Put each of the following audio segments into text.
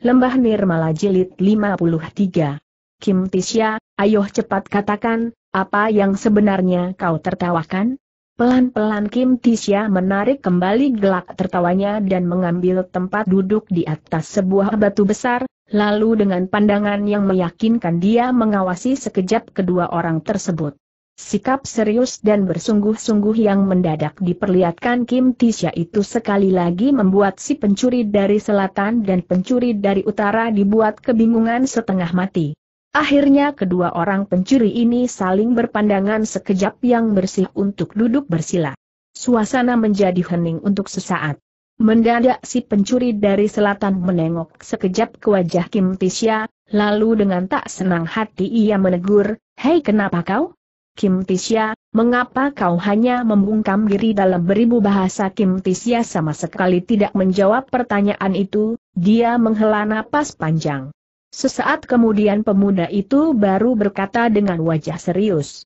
Lembah Nirmala Jilid 53. Kim Tisya, ayo cepat katakan, apa yang sebenarnya kau tertawakan? Pelan-pelan Kim Tisya menarik kembali gelak tertawanya dan mengambil tempat duduk di atas sebuah batu besar, lalu dengan pandangan yang meyakinkan dia mengawasi sekejap kedua orang tersebut. Sikap serius dan bersungguh-sungguh yang mendadak diperlihatkan Kim Tisha itu sekali lagi membuat si pencuri dari selatan dan pencuri dari utara dibuat kebingungan setengah mati. Akhirnya kedua orang pencuri ini saling berpandangan sekejap yang bersih untuk duduk bersila. Suasana menjadi hening untuk sesaat. Mendadak si pencuri dari selatan menengok sekejap ke wajah Kim Tisha, lalu dengan tak senang hati ia menegur, Hei kenapa kau? Kim Tisya, mengapa kau hanya membungkam diri dalam beribu bahasa Kim Tisya sama sekali tidak menjawab pertanyaan itu, dia menghela napas panjang. Sesaat kemudian pemuda itu baru berkata dengan wajah serius.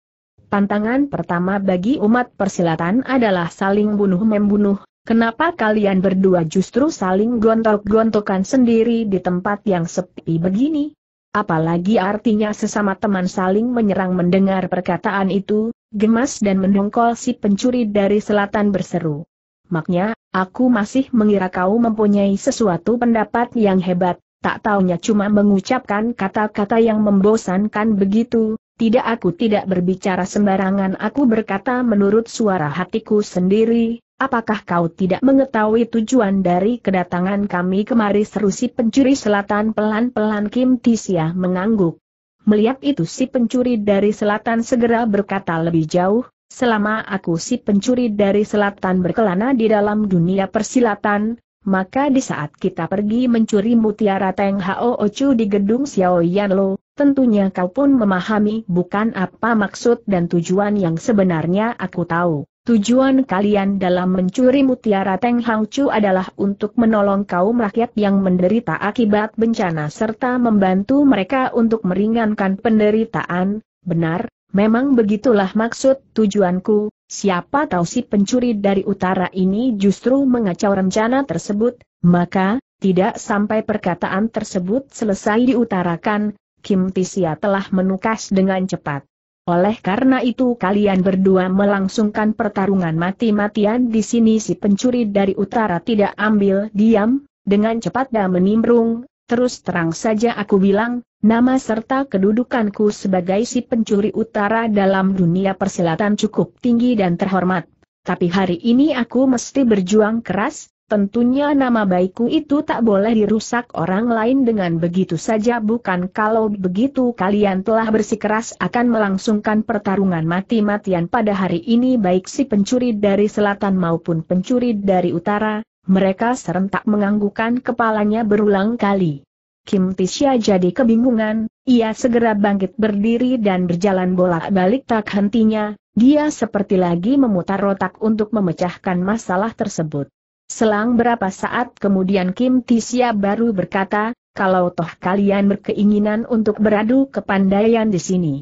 Pantangan pertama bagi umat persilatan adalah saling bunuh-membunuh, kenapa kalian berdua justru saling gontok-gontokan sendiri di tempat yang sepi begini? Apalagi artinya sesama teman saling menyerang mendengar perkataan itu, gemas dan mendongkol si pencuri dari selatan berseru. Maknya, aku masih mengira kau mempunyai sesuatu pendapat yang hebat, tak taunya cuma mengucapkan kata-kata yang membosankan begitu, tidak aku tidak berbicara sembarangan aku berkata menurut suara hatiku sendiri, Apakah kau tidak mengetahui tujuan dari kedatangan kami kemari seru si pencuri selatan pelan-pelan Kim Tisya mengangguk. Melihat itu si pencuri dari selatan segera berkata lebih jauh, selama aku si pencuri dari selatan berkelana di dalam dunia persilatan, maka di saat kita pergi mencuri mutiara Teng Hao Ocu di gedung Xiao Yanlo, tentunya kau pun memahami bukan apa maksud dan tujuan yang sebenarnya aku tahu. Tujuan kalian dalam mencuri mutiara Teng Hang Chu adalah untuk menolong kaum rakyat yang menderita akibat bencana serta membantu mereka untuk meringankan penderitaan, benar, memang begitulah maksud tujuanku, siapa tahu si pencuri dari utara ini justru mengacau rencana tersebut, maka, tidak sampai perkataan tersebut selesai diutarakan, Kim Tisia telah menukas dengan cepat. Oleh karena itu kalian berdua melangsungkan pertarungan mati-matian di sini si pencuri dari utara tidak ambil diam, dengan cepat dan menimbrung, terus terang saja aku bilang, nama serta kedudukanku sebagai si pencuri utara dalam dunia persilatan cukup tinggi dan terhormat. Tapi hari ini aku mesti berjuang keras, Tentunya nama baikku itu tak boleh dirusak orang lain dengan begitu saja bukan kalau begitu kalian telah bersikeras akan melangsungkan pertarungan mati-matian pada hari ini baik si pencuri dari selatan maupun pencuri dari utara, mereka serentak menganggukkan kepalanya berulang kali. Kim Tisha jadi kebingungan, ia segera bangkit berdiri dan berjalan bolak-balik tak hentinya, dia seperti lagi memutar otak untuk memecahkan masalah tersebut. Selang berapa saat kemudian Kim Tisya baru berkata, kalau toh kalian berkeinginan untuk beradu kepandaian di sini.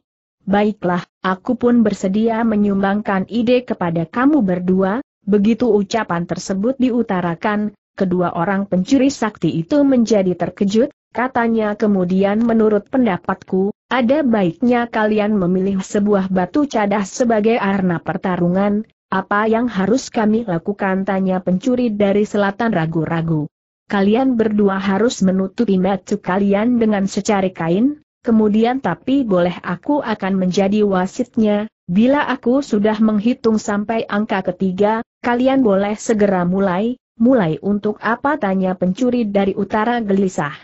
Baiklah, aku pun bersedia menyumbangkan ide kepada kamu berdua, begitu ucapan tersebut diutarakan, kedua orang pencuri sakti itu menjadi terkejut, katanya kemudian menurut pendapatku, ada baiknya kalian memilih sebuah batu cadas sebagai arena pertarungan, apa yang harus kami lakukan? Tanya pencuri dari selatan ragu-ragu. Kalian berdua harus menutupi mata kalian dengan secari kain, kemudian tapi boleh aku akan menjadi wasitnya, bila aku sudah menghitung sampai angka ketiga, kalian boleh segera mulai, mulai untuk apa? Tanya pencuri dari utara gelisah.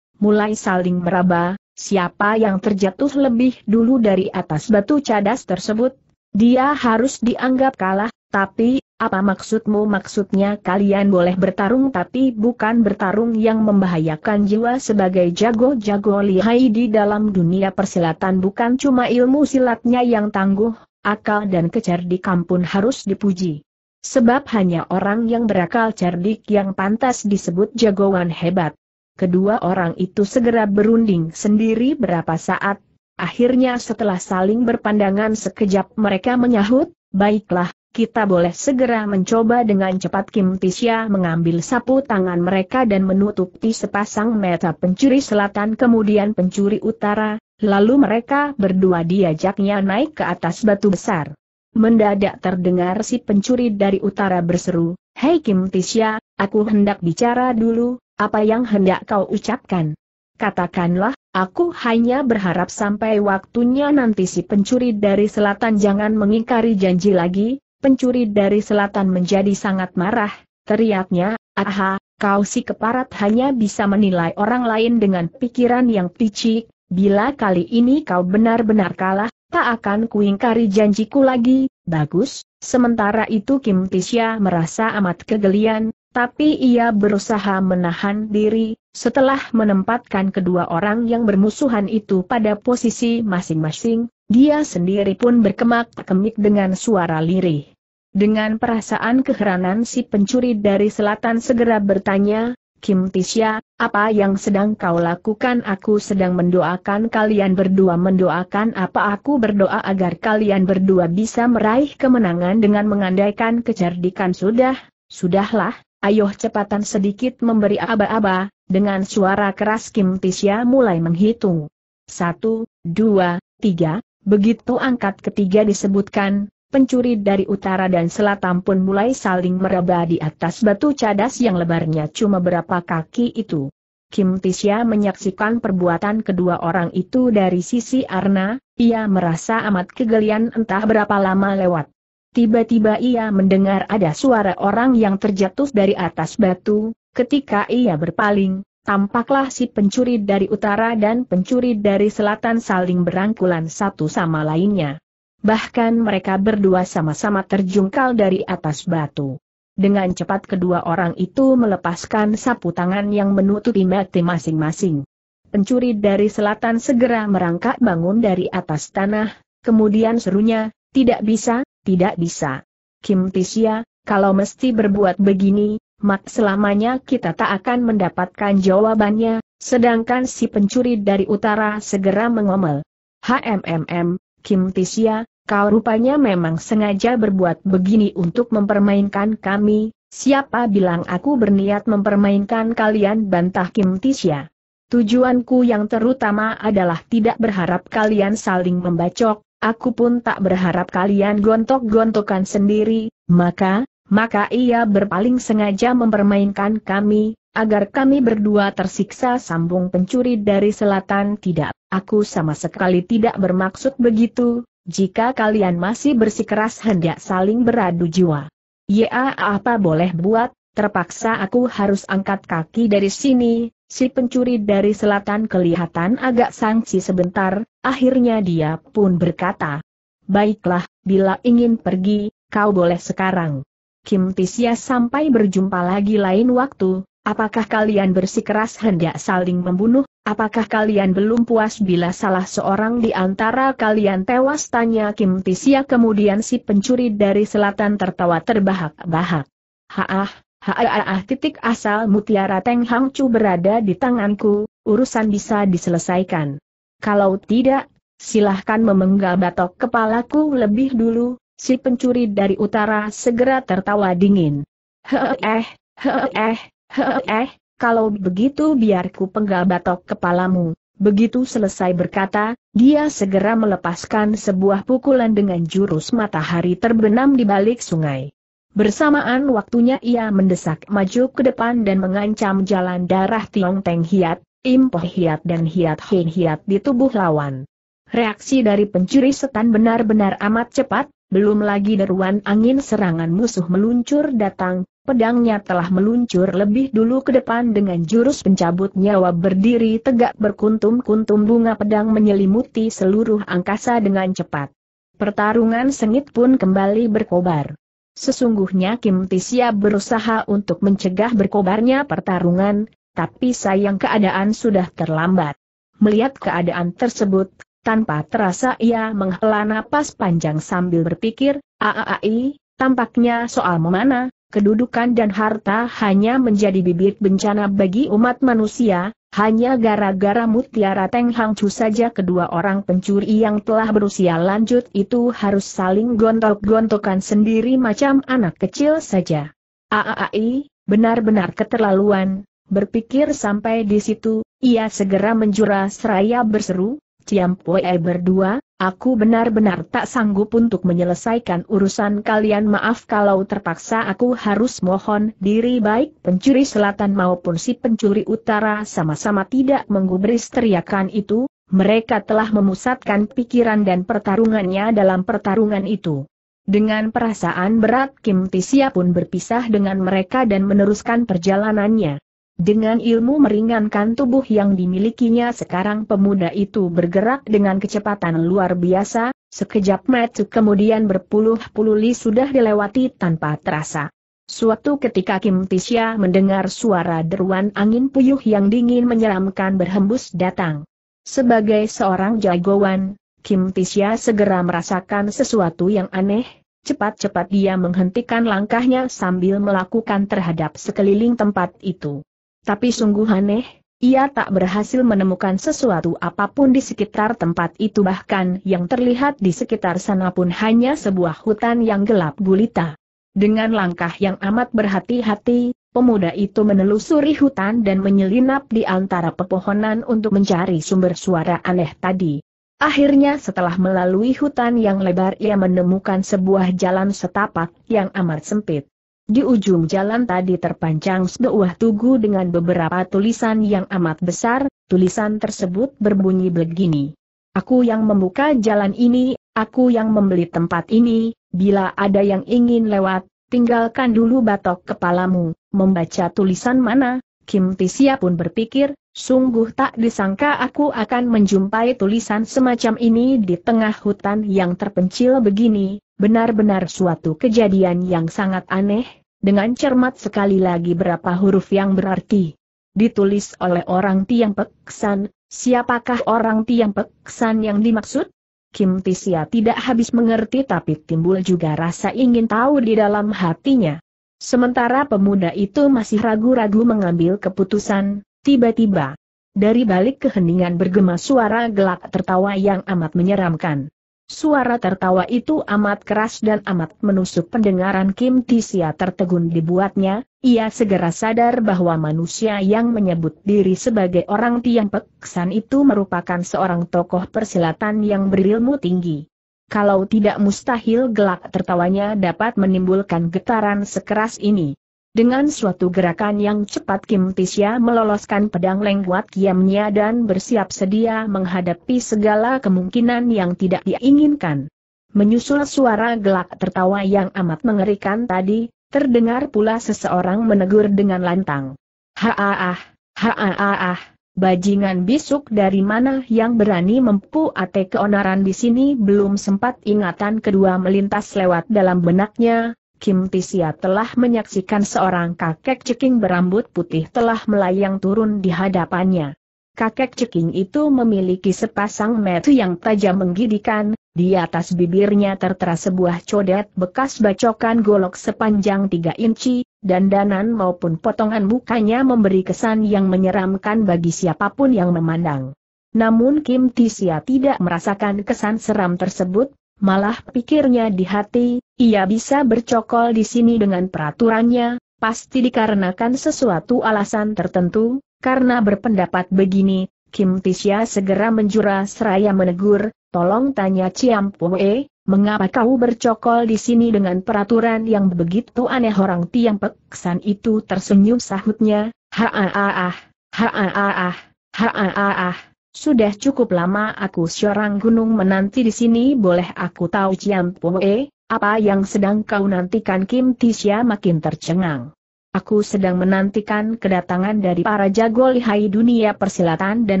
Mulai saling meraba, siapa yang terjatuh lebih dulu dari atas batu cadas tersebut, dia harus dianggap kalah, tapi, apa maksudmu maksudnya kalian boleh bertarung tapi bukan bertarung yang membahayakan jiwa sebagai jago-jago lihai di dalam dunia persilatan bukan cuma ilmu silatnya yang tangguh, akal dan kecerdikan pun harus dipuji. Sebab hanya orang yang berakal cerdik yang pantas disebut jagoan hebat. Kedua orang itu segera berunding sendiri berapa saat, Akhirnya setelah saling berpandangan sekejap mereka menyahut, baiklah, kita boleh segera mencoba dengan cepat Kim Tisha mengambil sapu tangan mereka dan menutupi sepasang mata pencuri selatan kemudian pencuri utara, lalu mereka berdua diajaknya naik ke atas batu besar. Mendadak terdengar si pencuri dari utara berseru, Hei Kim Tisha, aku hendak bicara dulu, apa yang hendak kau ucapkan? Katakanlah, aku hanya berharap sampai waktunya nanti si pencuri dari selatan jangan mengingkari janji lagi, Pencuri dari selatan menjadi sangat marah, teriaknya, aha, kau si keparat hanya bisa menilai orang lain dengan pikiran yang picik, bila kali ini kau benar-benar kalah, tak akan kuingkari janjiku lagi, bagus, sementara itu Kim Tisha merasa amat kegelian, tapi ia berusaha menahan diri, setelah menempatkan kedua orang yang bermusuhan itu pada posisi masing-masing, dia sendiri pun berkemak-kemik dengan suara lirih. Dengan perasaan keheranan si pencuri dari selatan segera bertanya, Kim Tisha, apa yang sedang kau lakukan? Aku sedang mendoakan kalian berdua mendoakan apa aku berdoa agar kalian berdua bisa meraih kemenangan dengan mengandaikan kecerdikan sudah, sudahlah, ayo cepatan sedikit memberi aba-aba, dengan suara keras Kim Tisha mulai menghitung. Satu, dua, tiga, Begitu angkat ketiga disebutkan, pencuri dari utara dan selatan pun mulai saling meraba di atas batu cadas yang lebarnya cuma berapa kaki itu. Kim Tisha menyaksikan perbuatan kedua orang itu dari sisi Arna, ia merasa amat kegelian entah berapa lama lewat. Tiba-tiba ia mendengar ada suara orang yang terjatuh dari atas batu, ketika ia berpaling, Tampaklah si pencuri dari utara dan pencuri dari selatan saling berangkulan satu sama lainnya. Bahkan mereka berdua sama-sama terjungkal dari atas batu. Dengan cepat kedua orang itu melepaskan sapu tangan yang menutupi mati masing-masing. Pencuri dari selatan segera merangkak bangun dari atas tanah, kemudian serunya, tidak bisa, tidak bisa. Kim Tisha, kalau mesti berbuat begini, mak selamanya kita tak akan mendapatkan jawabannya, sedangkan si pencuri dari utara segera mengomel. HMMM, Kim Tisha, kau rupanya memang sengaja berbuat begini untuk mempermainkan kami, siapa bilang aku berniat mempermainkan kalian bantah Kim Tisha. Tujuanku yang terutama adalah tidak berharap kalian saling membacok, aku pun tak berharap kalian gontok-gontokan sendiri, maka, maka ia berpaling sengaja mempermainkan kami, agar kami berdua tersiksa sambung pencuri dari selatan. Tidak, aku sama sekali tidak bermaksud begitu, jika kalian masih bersikeras hendak saling beradu jiwa. Ya apa boleh buat, terpaksa aku harus angkat kaki dari sini, si pencuri dari selatan kelihatan agak sangsi sebentar, akhirnya dia pun berkata, Baiklah, bila ingin pergi, kau boleh sekarang. Kim Tisya sampai berjumpa lagi lain waktu, apakah kalian bersikeras hendak saling membunuh, apakah kalian belum puas bila salah seorang di antara kalian tewas tanya Kim Tisya kemudian si pencuri dari selatan tertawa terbahak-bahak. Haah, haah titik asal mutiara Teng Hang Chu berada di tanganku, urusan bisa diselesaikan. Kalau tidak, silahkan memenggal batok kepalaku lebih dulu, Si pencuri dari utara segera tertawa dingin. Heeh, heeh, heeh, kalau begitu biar ku penggal batok kepalamu. Begitu selesai berkata, dia segera melepaskan sebuah pukulan dengan jurus matahari terbenam di balik sungai. Bersamaan waktunya ia mendesak maju ke depan dan mengancam jalan darah Tiong Teng Hiat, Impoh Hiat dan Hiat Hin Hiat di tubuh lawan. Reaksi dari pencuri setan benar-benar amat cepat, belum lagi deruan angin serangan musuh meluncur datang, pedangnya telah meluncur lebih dulu ke depan dengan jurus pencabut nyawa berdiri tegak berkuntum-kuntum bunga pedang menyelimuti seluruh angkasa dengan cepat. Pertarungan sengit pun kembali berkobar. Sesungguhnya Kim Tisya berusaha untuk mencegah berkobarnya pertarungan, tapi sayang keadaan sudah terlambat. Melihat keadaan tersebut, tanpa terasa ia menghela napas panjang sambil berpikir, aaai, tampaknya soal memanah, kedudukan dan harta hanya menjadi bibit bencana bagi umat manusia, hanya gara-gara mutiara Teng Hang Chu saja kedua orang pencuri yang telah berusia lanjut itu harus saling gontok-gontokan sendiri macam anak kecil saja. Aaai, benar-benar keterlaluan, berpikir sampai di situ, ia segera menjura seraya berseru, Ciampoe berdua, aku benar-benar tak sanggup untuk menyelesaikan urusan kalian maaf kalau terpaksa aku harus mohon diri baik pencuri selatan maupun si pencuri utara sama-sama tidak menggubris teriakan itu, mereka telah memusatkan pikiran dan pertarungannya dalam pertarungan itu. Dengan perasaan berat Kim Tisia pun berpisah dengan mereka dan meneruskan perjalanannya. Dengan ilmu meringankan tubuh yang dimilikinya sekarang pemuda itu bergerak dengan kecepatan luar biasa, sekejap mata kemudian berpuluh-puluh li sudah dilewati tanpa terasa. Suatu ketika Kim Tisya mendengar suara deruan angin puyuh yang dingin menyeramkan berhembus datang. Sebagai seorang jagoan, Kim Tisya segera merasakan sesuatu yang aneh, cepat-cepat dia menghentikan langkahnya sambil melakukan terhadap sekeliling tempat itu. Tapi sungguh aneh, ia tak berhasil menemukan sesuatu apa pun di sekitar tempat itu bahkan yang terlihat di sekitar sana pun hanya sebuah hutan yang gelap gulita. Dengan langkah yang amat berhati-hati, pemuda itu menelusuri hutan dan menyelinap di antara pepohonan untuk mencari sumber suara aneh tadi. Akhirnya setelah melalui hutan yang lebar ia menemukan sebuah jalan setapak yang amat sempit. Di ujung jalan tadi terpancang sebuah tugu dengan beberapa tulisan yang amat besar, tulisan tersebut berbunyi begini. Aku yang membuka jalan ini, aku yang membeli tempat ini, bila ada yang ingin lewat, tinggalkan dulu batok kepalamu, membaca tulisan mana, Kim Tisia pun berpikir, sungguh tak disangka aku akan menjumpai tulisan semacam ini di tengah hutan yang terpencil begini, benar-benar suatu kejadian yang sangat aneh, dengan cermat sekali lagi berapa huruf yang berarti. Ditulis oleh orang Tiang Peksan, siapakah orang Tiang Peksan yang dimaksud? Kim Tisia tidak habis mengerti tapi timbul juga rasa ingin tahu di dalam hatinya. Sementara pemuda itu masih ragu-ragu mengambil keputusan, tiba-tiba, dari balik keheningan bergema suara gelak tertawa yang amat menyeramkan. Suara tertawa itu amat keras dan amat menusuk pendengaran Kim Tisia tertegun dibuatnya, ia segera sadar bahwa manusia yang menyebut diri sebagai orang tiang peksan itu merupakan seorang tokoh persilatan yang berilmu tinggi. Kalau tidak mustahil gelak tertawanya dapat menimbulkan getaran sekeras ini. Dengan suatu gerakan yang cepat Kim Tisya meloloskan pedang lengkuat kiamnya dan bersiap sedia menghadapi segala kemungkinan yang tidak diinginkan. Menyusul suara gelak tertawa yang amat mengerikan tadi, terdengar pula seseorang menegur dengan lantang. Haaah, haaah, bajingan bisuk dari mana yang berani mempu ate keonaran di sini belum sempat ingatan kedua melintas lewat dalam benaknya, Kim Tisia telah menyaksikan seorang kakek ceking berambut putih telah melayang turun di hadapannya. Kakek ceking itu memiliki sepasang mata yang tajam menggidikan, di atas bibirnya tertera sebuah codet bekas bacokan golok sepanjang 3 inci, dan danan maupun potongan mukanya memberi kesan yang menyeramkan bagi siapa pun yang memandang. Namun Kim Tisia tidak merasakan kesan seram tersebut, Malah pikirnya di hati, ia bisa bercokol di sini dengan peraturannya, pasti dikarenakan sesuatu alasan tertentu, karena berpendapat begini, Kim Tisya segera menjura seraya menegur, tolong tanya Ciam Poe, mengapa kau bercokol di sini dengan peraturan yang begitu aneh? Orang tiang peksan itu tersenyum sahutnya, ha-ah-ah, ha-ah-ah, ha-ah-ah, sudah cukup lama aku seorang gunung menanti di sini boleh aku tahu Ciam Poe, apa yang sedang kau nantikan? Kim Tisya makin tercengang. Aku sedang menantikan kedatangan dari para jago lihai dunia persilatan dan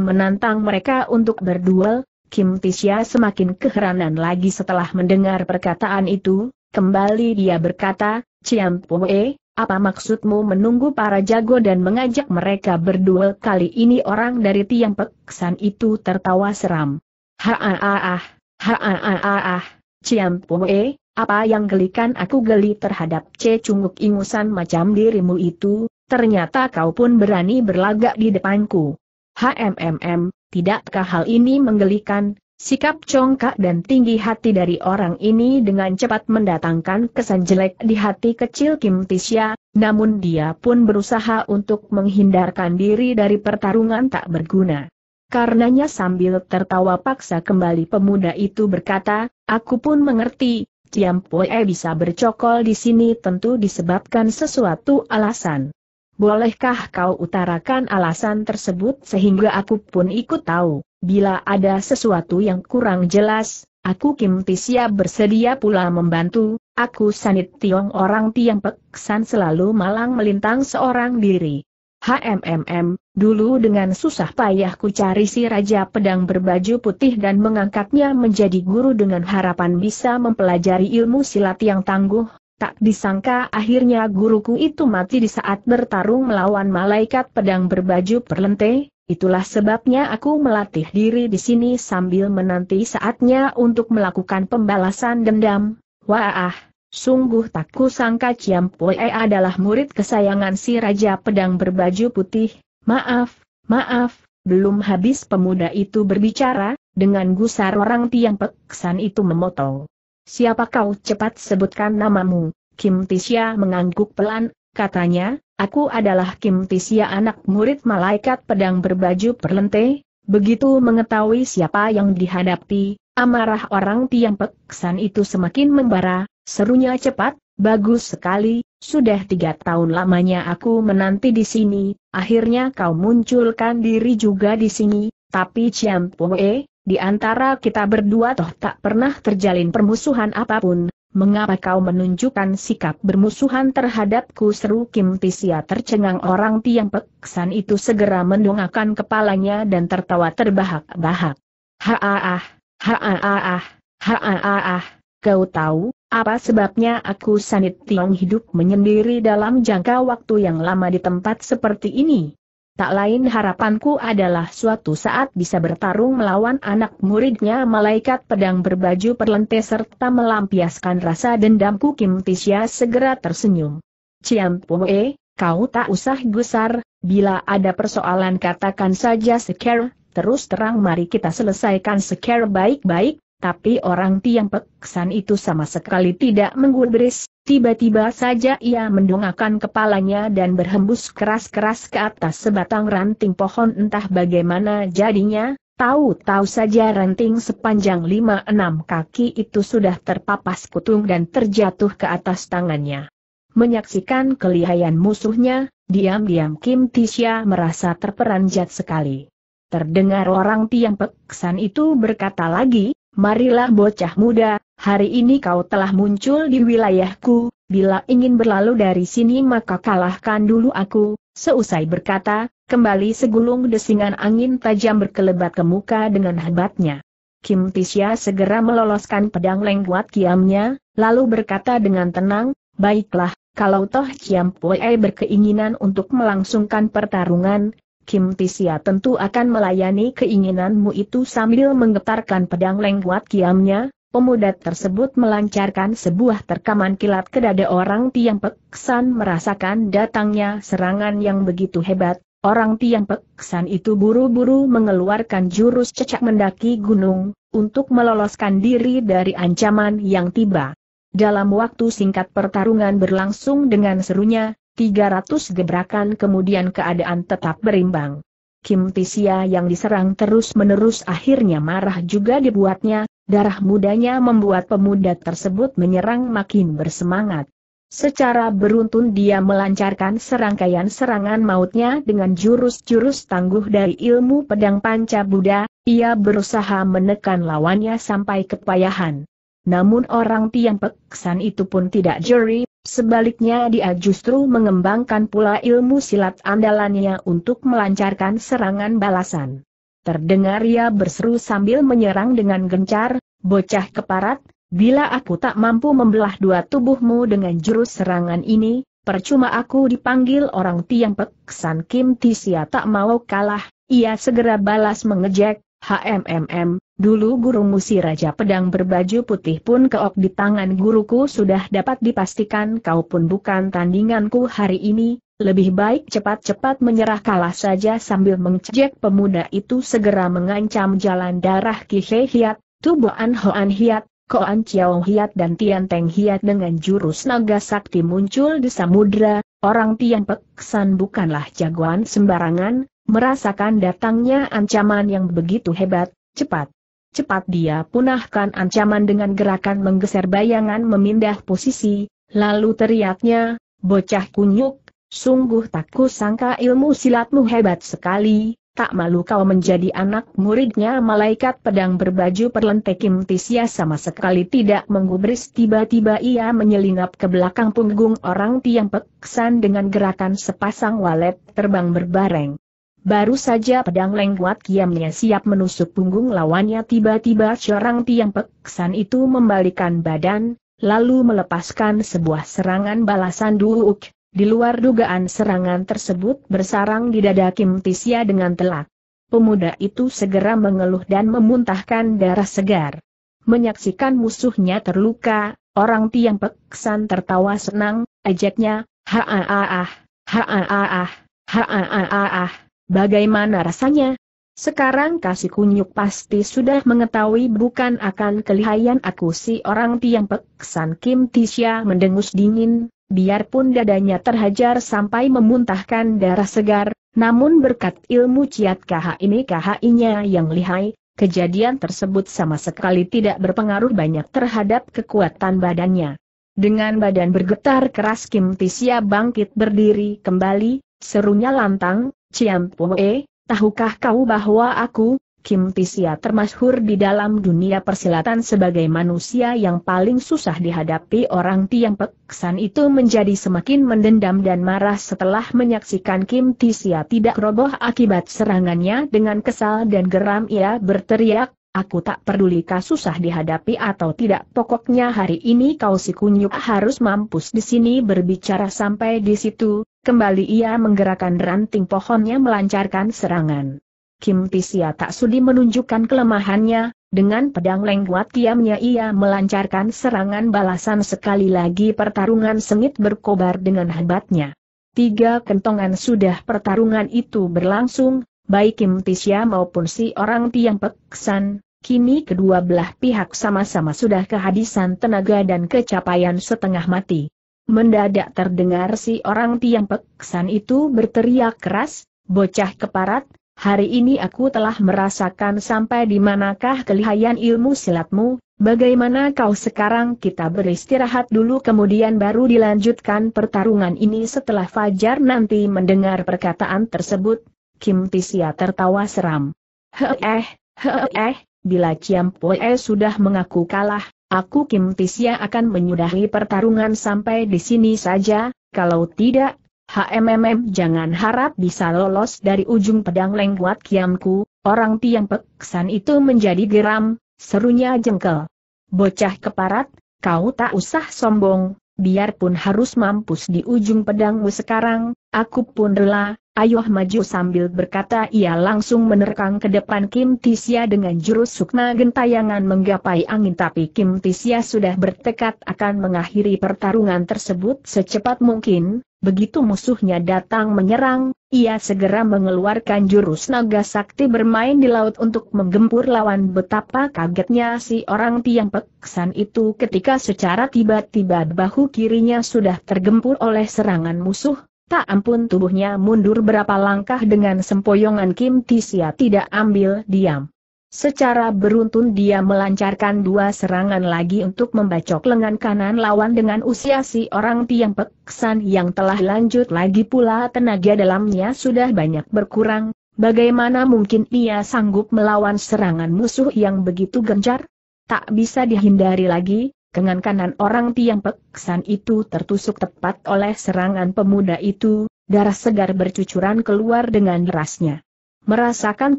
menantang mereka untuk berduel, Kim Tisya semakin keheranan lagi setelah mendengar perkataan itu, kembali dia berkata, Ciam Poe, apa maksudmu menunggu para jago dan mengajak mereka berduel kali ini orang dari tiang peksan itu tertawa seram. Ha-ah-ah, ha-ah-ah, Ciam Poe, apa yang gelikan aku geli terhadap C. Ingusan macam dirimu itu, ternyata kau pun berani berlagak di depanku. HMMM, tidakkah hal ini menggelikan, Sikap congkak dan tinggi hati dari orang ini dengan cepat mendatangkan kesan jelek di hati kecil Kim Tisha, namun dia pun berusaha untuk menghindarkan diri dari pertarungan tak berguna. Karenanya sambil tertawa paksa kembali pemuda itu berkata, aku pun mengerti, Tiam Poe bisa bercokol di sini tentu disebabkan sesuatu alasan. Bolehkah kau utarakan alasan tersebut sehingga aku pun ikut tahu? Bila ada sesuatu yang kurang jelas, aku Kim Tisya bersedia pula membantu, aku Sanit Tiong orang Tiang Peksan selalu malang melintang seorang diri. HMMM, dulu dengan susah payah ku cari si Raja Pedang berbaju putih dan mengangkatnya menjadi guru dengan harapan bisa mempelajari ilmu silat yang tangguh, tak disangka akhirnya guruku itu mati di saat bertarung melawan malaikat pedang berbaju perlente, Itulah sebabnya aku melatih diri di sini sambil menanti saatnya untuk melakukan pembalasan dendam. Wah, sungguh tak kusangka Ciam Poe adalah murid kesayangan si Raja Pedang berbaju putih. Maaf, maaf, belum habis pemuda itu berbicara, dengan gusar orang tiang peksan itu memotong. Siapa kau cepat sebutkan namamu, Kim Tisha mengangguk pelan, katanya, Aku adalah Kim Tisya anak murid malaikat pedang berbaju perlente, begitu mengetahui siapa yang dihadapi, amarah orang tiang peksan itu semakin membara, serunya cepat, bagus sekali, sudah tiga tahun lamanya aku menanti di sini, akhirnya kau munculkan diri juga di sini, tapi Ciam Poe, di antara kita berdua toh tak pernah terjalin permusuhan apa pun, mengapa kau menunjukkan sikap bermusuhan terhadapku seru Kim Tisia tercengang orang tiang peksan itu segera mendongakkan kepalanya dan tertawa terbahak-bahak. Haaah, haaah, haaah, kau tahu, apa sebabnya aku Sanit Tiong hidup menyendiri dalam jangka waktu yang lama di tempat seperti ini? Tak lain harapanku adalah suatu saat bisa bertarung melawan anak muridnya malaikat pedang berbaju perlente serta melampiaskan rasa dendamku Kim Tisya segera tersenyum. Ciam Poe, kau tak usah gusar, bila ada persoalan katakan saja sekar, terus terang mari kita selesaikan sekar baik-baik, tapi orang tiang peksan itu sama sekali tidak menggubris, tiba-tiba saja ia mendongakkan kepalanya dan berhembus keras-keras ke atas sebatang ranting pohon entah bagaimana jadinya, tahu-tahu saja ranting sepanjang lima enam kaki itu sudah terpapas kutung dan terjatuh ke atas tangannya. Menyaksikan kelihayan musuhnya, diam-diam Kim Tisha merasa terperanjat sekali. Terdengar orang tiang peksan itu berkata lagi, Marilah bocah muda, hari ini kau telah muncul di wilayahku, bila ingin berlalu dari sini maka kalahkan dulu aku, seusai berkata, kembali segulung desingan angin tajam berkelebat ke muka dengan hebatnya. Kim Tisya segera meloloskan pedang lengkuat kiamnya, lalu berkata dengan tenang, baiklah, kalau toh Ciam Poe berkeinginan untuk melangsungkan pertarungan, Kim Tisya tentu akan melayani keinginanmu itu sambil menggetarkan pedang lengkuat kiamnya, pemuda tersebut melancarkan sebuah terkaman kilat ke dada orang Tiang Peksan merasakan datangnya serangan yang begitu hebat, orang Tiang Peksan itu buru-buru mengeluarkan jurus cecak mendaki gunung, untuk meloloskan diri dari ancaman yang tiba. Dalam waktu singkat pertarungan berlangsung dengan serunya, 300 gebrakan kemudian keadaan tetap berimbang. Kim Tisya yang diserang terus-menerus akhirnya marah juga dibuatnya, darah mudanya membuat pemuda tersebut menyerang makin bersemangat. Secara beruntun dia melancarkan serangkaian serangan mautnya dengan jurus-jurus tangguh dari ilmu pedang panca Buddha, ia berusaha menekan lawannya sampai kepayahan. Namun orang tiang peksan itu pun tidak jeri, Sebaliknya dia justru mengembangkan pula ilmu silat andalannya untuk melancarkan serangan balasan. Terdengar ia berseru sambil menyerang dengan gencar, bocah keparat, bila aku tak mampu membelah dua tubuhmu dengan jurus serangan ini, percuma aku dipanggil orang tiang peksan Kim Tisya tak mau kalah, ia segera balas mengejek, HMMM, dulu guru musi Raja Pedang berbaju putih pun keok di tangan guruku sudah dapat dipastikan kau pun bukan tandinganku hari ini, lebih baik cepat-cepat menyerah kalah saja sambil mengejek pemuda itu segera mengancam jalan darah Ki Hiat, tubuh An Hoan Hiat, Koan Chiao Hiat dan Tian Teng Hiat dengan jurus naga sakti muncul di samudra, orang Tian Peksan bukanlah jagoan sembarangan, merasakan datangnya ancaman yang begitu hebat, cepat. Cepat dia punahkan ancaman dengan gerakan menggeser bayangan memindah posisi, lalu teriaknya, bocah kunyuk, Sungguh tak kusangka ilmu silatmu hebat sekali, tak malu kau menjadi anak muridnya malaikat pedang berbaju perlentek Kim Tisya sama sekali tidak menggubris. Tiba-tiba ia menyelinap ke belakang punggung orang tiang peksan dengan gerakan sepasang walet terbang berbareng. Baru saja pedang lengkuat kiamnya siap menusuk punggung lawannya tiba-tiba seorang tiang peksan itu membalikan badan, lalu melepaskan sebuah serangan balasan. Duuk, di luar dugaan serangan tersebut bersarang di dada Kim Tisya dengan telak. Pemuda itu segera mengeluh dan memuntahkan darah segar. Menyaksikan musuhnya terluka, orang tiang peksan tertawa senang, ejeknya, ha-ah-ah, ha-ah-ah, ha-ah-ah, bagaimana rasanya? Sekarang kasih kunyuk pasti sudah mengetahui bukan akan kelihayan aku si orang tiang peksan Kim Tisya mendengus dingin, biarpun dadanya terhajar sampai memuntahkan darah segar, namun berkat ilmu ciat KH ini KHI-nya yang lihai, kejadian tersebut sama sekali tidak berpengaruh banyak terhadap kekuatan badannya. Dengan badan bergetar keras Kim Tisya bangkit berdiri kembali, serunya lantang, Ciampoe, tahukah kau bahwa aku, Kim Tisya termasyhur di dalam dunia persilatan sebagai manusia yang paling susah dihadapi orang Tiang Peksan itu menjadi semakin mendendam dan marah setelah menyaksikan Kim Tisya tidak roboh akibat serangannya dengan kesal dan geram ia berteriak, aku tak peduli kau susah dihadapi atau tidak pokoknya hari ini kau si kunyuk harus mampus di sini berbicara sampai di situ, kembali ia menggerakkan ranting pohonnya melancarkan serangan. Kim Tisya tak sudi menunjukkan kelemahannya, dengan pedang lengkuat kiamnya ia melancarkan serangan balasan sekali lagi pertarungan sengit berkobar dengan hebatnya. Tiga kentongan sudah pertarungan itu berlangsung, baik Kim Tisya maupun si orang tiang peksan, kini kedua belah pihak sama-sama sudah kehabisan tenaga dan kecapaian setengah mati. Mendadak terdengar si orang tiang peksan itu berteriak keras, bocah keparat, Hari ini aku telah merasakan sampai di manakah kelihayan ilmu silatmu, bagaimana kau sekarang? Kita beristirahat dulu kemudian baru dilanjutkan pertarungan ini. Setelah Fajar nanti mendengar perkataan tersebut, Kim Tisya tertawa seram. Heeh, heeh, bila Ciampoe sudah mengaku kalah, aku Kim Tisya akan menyudahi pertarungan sampai di sini saja, kalau tidak, HMMM jangan harap bisa lolos dari ujung pedang lengkuat kiamku, orang tiang peksan itu menjadi geram, serunya jengkel. Bocah keparat, kau tak usah sombong, biarpun harus mampus di ujung pedangmu sekarang, aku pun rela, ayo maju sambil berkata ia langsung menerkang ke depan Kim Tisya dengan jurus sukma gentayangan menggapai angin. Tapi Kim Tisya sudah bertekad akan mengakhiri pertarungan tersebut secepat mungkin, Begitu musuhnya datang menyerang, ia segera mengeluarkan jurus naga sakti bermain di laut untuk menggempur lawan betapa kagetnya si orang tiang peksan itu ketika secara tiba-tiba bahu kirinya sudah tergempur oleh serangan musuh, tak ampun tubuhnya mundur berapa langkah dengan sempoyongan Kim Tisya tidak ambil diam. Secara beruntun dia melancarkan dua serangan lagi untuk membacok lengan kanan lawan dengan usia si orang tiang peksan yang telah lanjut lagi pula tenaga dalamnya sudah banyak berkurang, bagaimana mungkin ia sanggup melawan serangan musuh yang begitu gencar? Tak bisa dihindari lagi, lengan kanan orang tiang peksan itu tertusuk tepat oleh serangan pemuda itu, darah segar bercucuran keluar dengan derasnya. Merasakan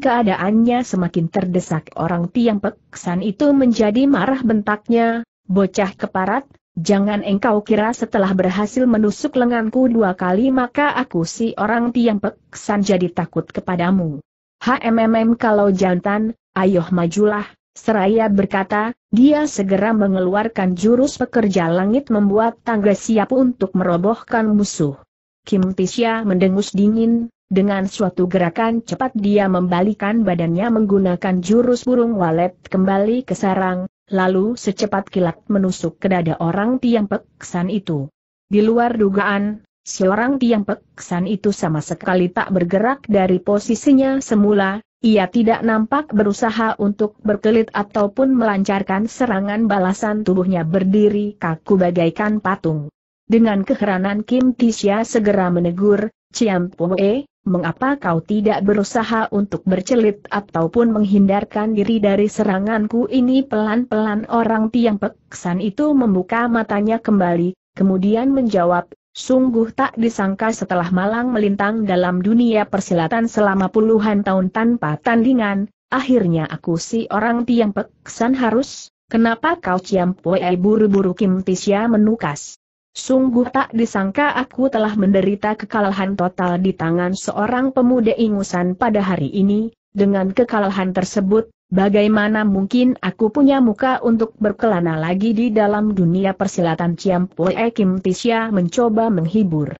keadaannya semakin terdesak orang tiang peksan itu menjadi marah bentaknya, bocah keparat, jangan engkau kira setelah berhasil menusuk lenganku dua kali maka aku si orang tiang peksan jadi takut kepadamu. HMMM kalau jantan, ayo majulah, seraya berkata, dia segera mengeluarkan jurus pekerja langit membuat tangga siap untuk merobohkan musuh. Kim Tisha mendengus dingin, dengan suatu gerakan cepat dia membalikan badannya menggunakan jurus burung walet kembali ke sarang, lalu secepat kilat menusuk ke dada orang Tiang Peksan itu. Di luar dugaan, seorang Tiang Peksan itu sama sekali tak bergerak dari posisinya semula, ia tidak nampak berusaha untuk berkelit ataupun melancarkan serangan balasan tubuhnya berdiri kaku bagaikan patung. Dengan keheranan Kim Tisha segera menegur, Ciam Poe, mengapa kau tidak berusaha untuk bercelit ataupun menghindarkan diri dari seranganku ini pelan-pelan orang tiang peksan itu membuka matanya kembali, kemudian menjawab, sungguh tak disangka setelah malang melintang dalam dunia persilatan selama puluhan tahun tanpa tandingan, akhirnya aku si orang tiang peksan harus, kenapa kau ciampoe buru-buru Kim Tisya menukas. Sungguh tak disangka aku telah menderita kekalahan total di tangan seorang pemuda ingusan pada hari ini, dengan kekalahan tersebut, bagaimana mungkin aku punya muka untuk berkelana lagi di dalam dunia persilatan Ciampoe Kim Tisha mencoba menghibur.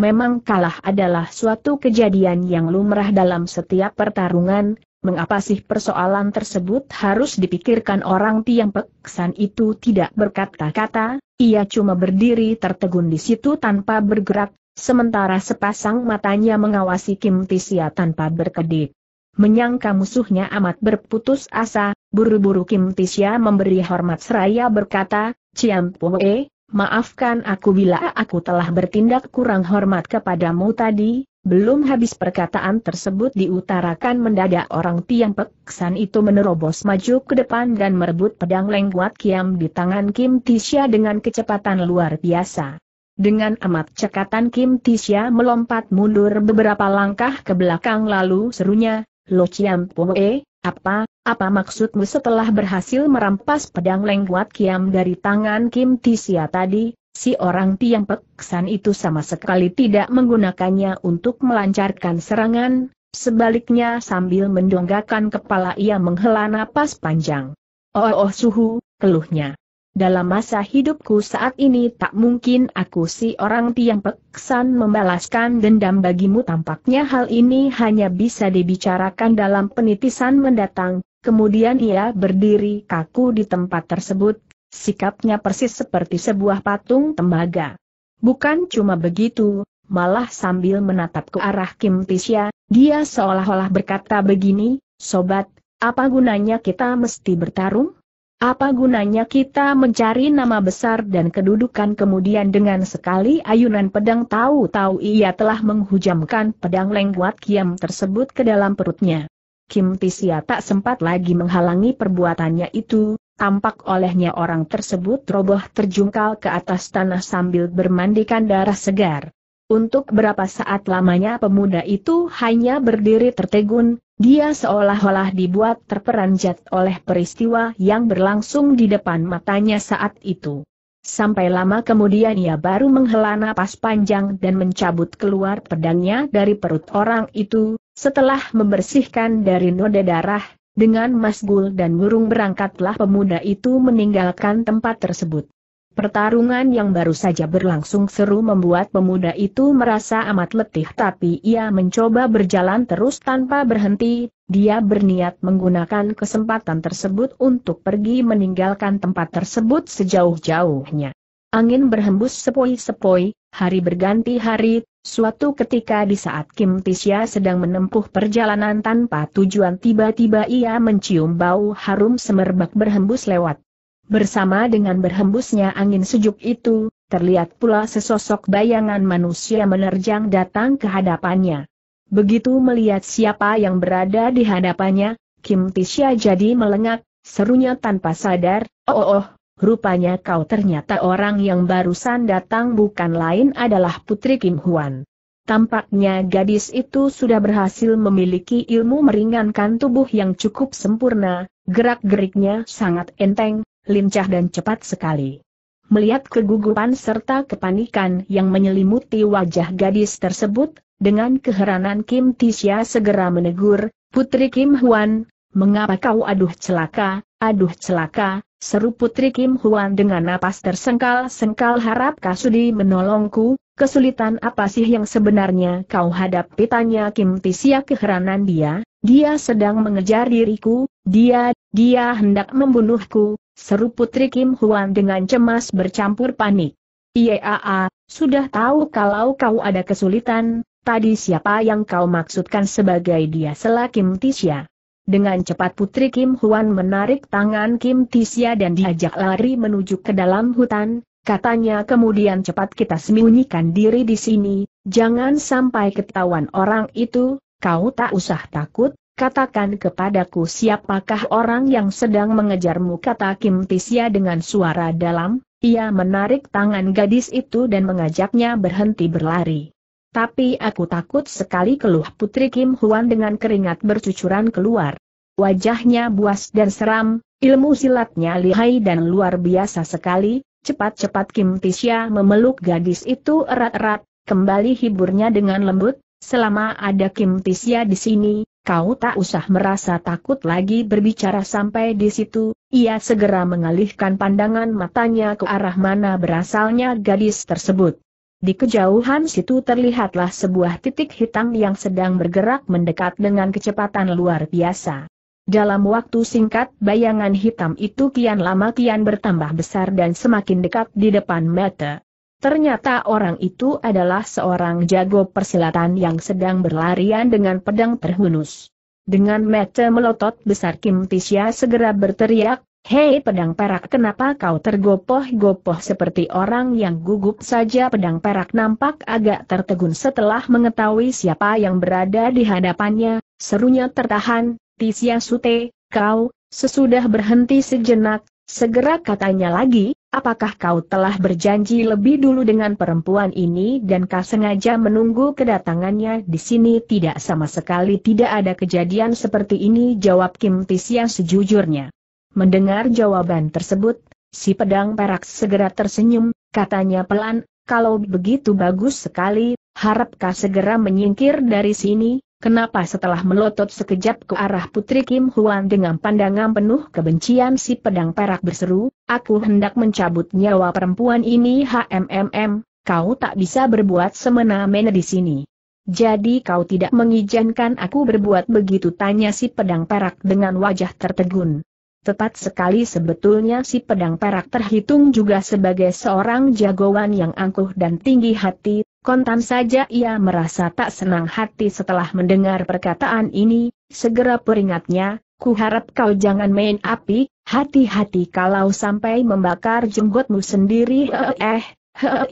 Memang kalah adalah suatu kejadian yang lumrah dalam setiap pertarungan, mengapa sih persoalan tersebut harus dipikirkan orang tiang peksan itu tidak berkata-kata, ia cuma berdiri tertegun di situ tanpa bergerak, sementara sepasang matanya mengawasi Kim Tisia tanpa berkedip. Menyangka musuhnya amat berputus asa, buru-buru Kim Tisya memberi hormat seraya berkata, Ciam Poe, maafkan aku bila aku telah bertindak kurang hormat kepadamu tadi, belum habis perkataan tersebut diutarakan mendadak orang tiang peksan itu menerobos maju ke depan dan merebut pedang lengkuat kiam di tangan Kim Tisha dengan kecepatan luar biasa. Dengan amat cekatan Kim Tisha melompat mundur beberapa langkah ke belakang lalu serunya, Lo Chiam Poe, apa, apa maksudmu setelah berhasil merampas pedang lengkuat kiam dari tangan Kim Tisha tadi, si orang tiang peksan itu sama sekali tidak menggunakannya untuk melancarkan serangan, sebaliknya sambil mendonggakan kepala ia menghela napas panjang. Oh oh suhu, keluhnya. Dalam masa hidupku saat ini tak mungkin aku si orang tiang peksan membalaskan dendam bagimu tampaknya hal ini hanya bisa dibicarakan dalam penitisan mendatang, kemudian ia berdiri kaku di tempat tersebut, sikapnya persis seperti sebuah patung tembaga. Bukan cuma begitu, malah sambil menatap ke arah Kim Tisha, dia seolah-olah berkata begini, Sobat, apa gunanya kita mesti bertarung? Apa gunanya kita mencari nama besar dan kedudukan kemudian dengan sekali ayunan pedang tahu-tahu ia telah menghujamkan pedang lengkuat Kiam tersebut ke dalam perutnya. Kim Tisha tak sempat lagi menghalangi perbuatannya itu, tampak olehnya orang tersebut roboh terjungkal ke atas tanah sambil bermandikan darah segar. Untuk berapa saat lamanya pemuda itu hanya berdiri tertegun, dia seolah-olah dibuat terperanjat oleh peristiwa yang berlangsung di depan matanya saat itu. Sampai lama kemudian ia baru menghela napas panjang dan mencabut keluar pedangnya dari perut orang itu, setelah membersihkan dari noda darah, dengan masgul dan burung berangkatlah pemuda itu meninggalkan tempat tersebut. Pertarungan yang baru saja berlangsung seru membuat pemuda itu merasa amat letih tapi ia mencoba berjalan terus tanpa berhenti, dia berniat menggunakan kesempatan tersebut untuk pergi meninggalkan tempat tersebut sejauh-jauhnya. Angin berhembus sepoi-sepoi, hari berganti hari, Suatu ketika di saat Kim Tisha sedang menempuh perjalanan tanpa tujuan tiba-tiba ia mencium bau harum semerbak berhembus lewat. Bersama dengan berhembusnya angin sejuk itu, terlihat pula sesosok bayangan manusia menerjang datang ke hadapannya. Begitu melihat siapa yang berada di hadapannya, Kim Tisha jadi melengak, serunya tanpa sadar, oh oh, oh rupanya kau ternyata orang yang barusan datang bukan lain adalah Putri Kim Huan. Tampaknya gadis itu sudah berhasil memiliki ilmu meringankan tubuh yang cukup sempurna, gerak-geriknya sangat enteng, lincah dan cepat sekali. Melihat kegugupan serta kepanikan yang menyelimuti wajah gadis tersebut, dengan keheranan Kim Tisha segera menegur, Putri Kim Huan, mengapa kau aduh celaka, aduh celaka, Seru Putri Kim Huan dengan napas tersengkal-sengkal harap Kasudi menolongku, Kesulitan apa sih yang sebenarnya kau hadapi? tanya Kim Tisia keheranan dia, dia sedang mengejar diriku, dia, dia hendak membunuhku, seru Putri Kim Huan dengan cemas bercampur panik. Iya, sudah tahu kalau kau ada kesulitan, tadi siapa yang kau maksudkan sebagai dia sela Kim Tisya? Dengan cepat Putri Kim Huan menarik tangan Kim Tisya dan diajak lari menuju ke dalam hutan, Katanya kemudian cepat kita sembunyikan diri di sini, jangan sampai ketahuan orang itu, kau tak usah takut, katakan kepadaku siapakah orang yang sedang mengejarmu? kata Kim Tisya dengan suara dalam, ia menarik tangan gadis itu dan mengajaknya berhenti berlari. Tapi aku takut sekali keluh Putri Kim Huan dengan keringat bercucuran keluar. Wajahnya buas dan seram, ilmu silatnya lihai dan luar biasa sekali, Cepat-cepat Kim Tisya memeluk gadis itu erat-erat, kembali hiburnya dengan lembut, selama ada Kim Tisya di sini, kau tak usah merasa takut lagi berbicara sampai di situ, ia segera mengalihkan pandangan matanya ke arah mana berasalnya gadis tersebut. Di kejauhan situ terlihatlah sebuah titik hitam yang sedang bergerak mendekat dengan kecepatan luar biasa. Dalam waktu singkat bayangan hitam itu kian lama kian bertambah besar dan semakin dekat di depan mata. Ternyata orang itu adalah seorang jago persilatan yang sedang berlarian dengan pedang terhunus. Dengan mata melotot besar Kim Tisya segera berteriak, Hei pedang perak kenapa kau tergopoh-gopoh seperti orang yang gugup saja? Pedang perak nampak agak tertegun setelah mengetahui siapa yang berada di hadapannya, serunya tertahan, Tisya Sute, kau, sesudah berhenti sejenak, segera katanya lagi, apakah kau telah berjanji lebih dulu dengan perempuan ini dan kau sengaja menunggu kedatangannya di sini tidak sama sekali tidak ada kejadian seperti ini jawab Kim Tisya sejujurnya. Mendengar jawaban tersebut, si pedang perak segera tersenyum, katanya pelan, kalau begitu bagus sekali, harap kau segera menyingkir dari sini, Kenapa setelah melotot sekejap ke arah Putri Kim Huan dengan pandangan penuh kebencian si pedang perak berseru, aku hendak mencabut nyawa perempuan ini HMMM, kau tak bisa berbuat semena-mena di sini. Jadi kau tidak mengizinkan aku berbuat begitu tanya si pedang perak dengan wajah tertegun. Tepat sekali sebetulnya si pedang perak terhitung juga sebagai seorang jagoan yang angkuh dan tinggi hati, kontan saja ia merasa tak senang hati setelah mendengar perkataan ini, segera peringatnya, ku harap kau jangan main api, hati-hati kalau sampai membakar jenggotmu sendiri eh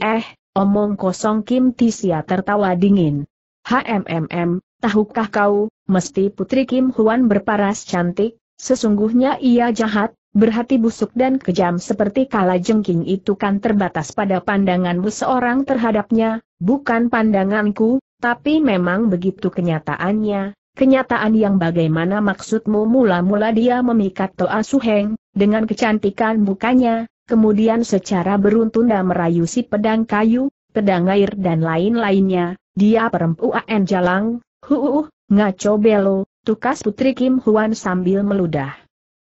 eh, omong kosong Kim Tisya tertawa dingin. HMMM, tahukah kau, mesti Putri Kim Huan berparas cantik, Sesungguhnya ia jahat, berhati busuk dan kejam seperti kala jengking itu kan terbatas pada pandanganmu seorang terhadapnya, bukan pandanganku, tapi memang begitu kenyataannya. Kenyataan yang bagaimana maksudmu mula-mula dia memikat Toa Suheng, dengan kecantikan mukanya, kemudian secara beruntun dan merayu si pedang kayu, pedang air dan lain-lainnya, dia perempuan jalang, huuh, ngaco belo, tukas Putri Kim Huan sambil meludah.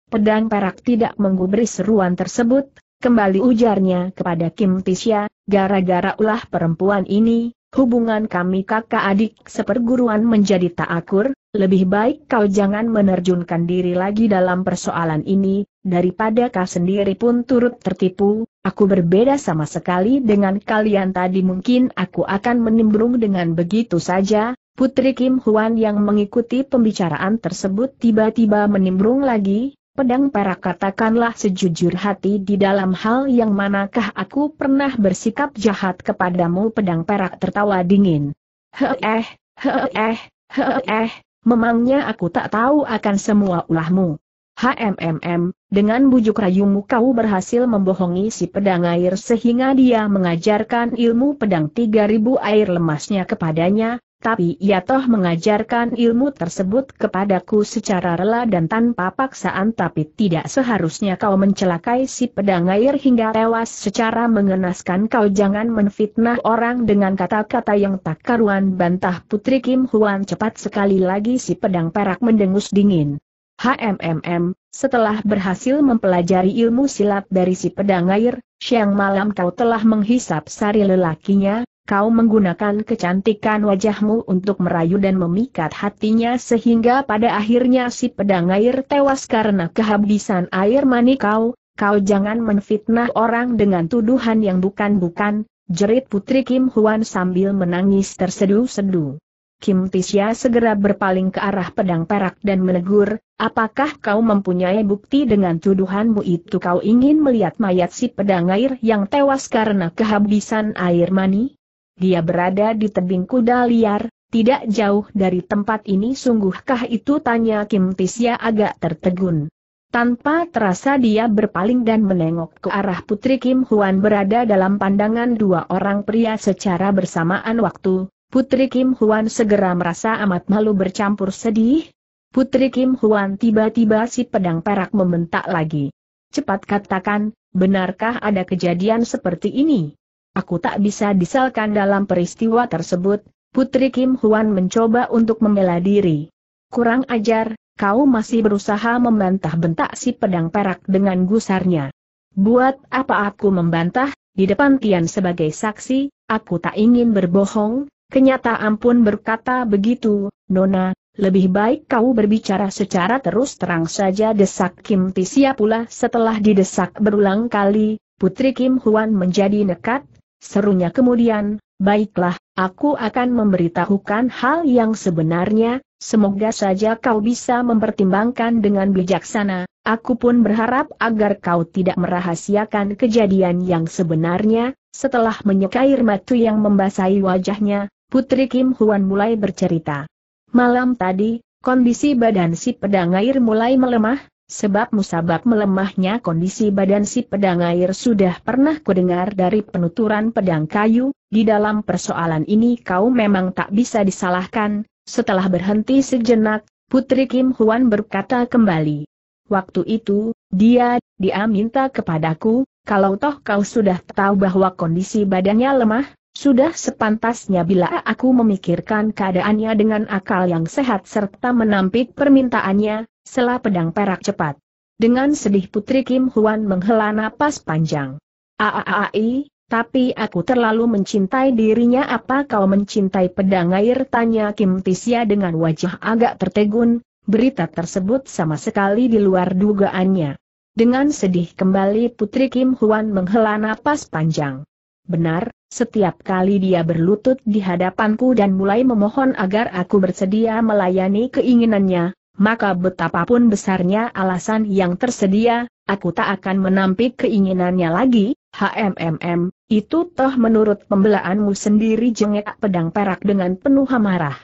Pedang perak tidak menggubris seruan tersebut, kembali ujarnya kepada Kim Tisya, gara-gara ulah perempuan ini, hubungan kami kakak adik seperguruan menjadi tak akur, lebih baik kau jangan menerjunkan diri lagi dalam persoalan ini, daripada kau sendiri pun turut tertipu, aku berbeda sama sekali dengan kalian tadi mungkin aku akan menimbrung dengan begitu saja, Putri Kim Huan yang mengikuti pembicaraan tersebut tiba-tiba menimbrung lagi, pedang perak katakanlah sejujur hati di dalam hal yang manakah aku pernah bersikap jahat kepadamu pedang perak tertawa dingin. Heeh, heeh, heeh, memangnya aku tak tahu akan semua ulahmu. HMMM, dengan bujuk rayumu kau berhasil membohongi si pedang air sehingga dia mengajarkan ilmu pedang 3000 air lemasnya kepadanya, tapi ia toh mengajarkan ilmu tersebut kepadaku secara rela dan tanpa paksaan. Tapi tidak seharusnya kau mencelakai si pedang air hingga tewas secara mengenaskan. Kau jangan menfitnah orang dengan kata-kata yang tak karuan. Bantah Putri Kim Huan cepat sekali lagi si pedang perak mendengus dingin. HMMM, setelah berhasil mempelajari ilmu silat dari si pedang air, siang malam kau telah menghisap sari lelakinya, kau menggunakan kecantikan wajahmu untuk merayu dan memikat hatinya sehingga pada akhirnya si pedang air tewas karena kehabisan air mani kau, kau jangan menfitnah orang dengan tuduhan yang bukan-bukan, jerit Putri Kim Huan sambil menangis tersedu-sedu. Kim Tisya segera berpaling ke arah pedang perak dan menegur, apakah kau mempunyai bukti dengan tuduhanmu itu kau ingin melihat mayat si pedang air yang tewas karena kehabisan air mani? Dia berada di tebing kuda liar, tidak jauh dari tempat ini sungguhkah itu tanya Kim Tisya agak tertegun. Tanpa terasa dia berpaling dan menengok ke arah Putri Kim Huan berada dalam pandangan dua orang pria secara bersamaan waktu. Putri Kim Huan segera merasa amat malu bercampur sedih. Putri Kim Huan tiba-tiba si pedang perak membentak lagi. Cepat katakan, benarkah ada kejadian seperti ini? Aku tak bisa disalkan dalam peristiwa tersebut, Putri Kim Huan mencoba untuk membela diri. Kurang ajar, kau masih berusaha membantah bentak si pedang perak dengan gusarnya. Buat apa aku membantah, di depan Tian sebagai saksi, aku tak ingin berbohong, kenyataan pun berkata begitu, Nona, lebih baik kau berbicara secara terus terang saja desak Kim Tisia pula setelah didesak berulang kali, Putri Kim Huan menjadi nekat, Serunya kemudian, baiklah, aku akan memberitahukan hal yang sebenarnya, semoga saja kau bisa mempertimbangkan dengan bijaksana, aku pun berharap agar kau tidak merahasiakan kejadian yang sebenarnya, setelah menyeka air matu yang membasahi wajahnya, Putri Kim Huan mulai bercerita. Malam tadi, kondisi badan si pedang air mulai melemah, Sebab musabab melemahnya kondisi badan si pedang air sudah pernah kudengar dari penuturan pedang kayu, di dalam persoalan ini kau memang tak bisa disalahkan, setelah berhenti sejenak, Putri Kim Huan berkata kembali. Waktu itu, dia, dia minta kepadaku, kalau toh kau sudah tahu bahwa kondisi badannya lemah, sudah sepantasnya bila aku memikirkan keadaannya dengan akal yang sehat serta menampik permintaannya, Sela pedang perak cepat. Dengan sedih Putri Kim Huan menghela napas panjang. Aaai, tapi aku terlalu mencintai dirinya apa kau mencintai pedang air tanya Kim Tisya dengan wajah agak tertegun, berita tersebut sama sekali di luar dugaannya. Dengan sedih kembali Putri Kim Huan menghela napas panjang. Benar, setiap kali dia berlutut di hadapanku dan mulai memohon agar aku bersedia melayani keinginannya, maka betapapun besarnya alasan yang tersedia, aku tak akan menampik keinginannya lagi, HMMM, itu toh menurut pembelaanmu sendiri jengek pedang perak dengan penuh amarah.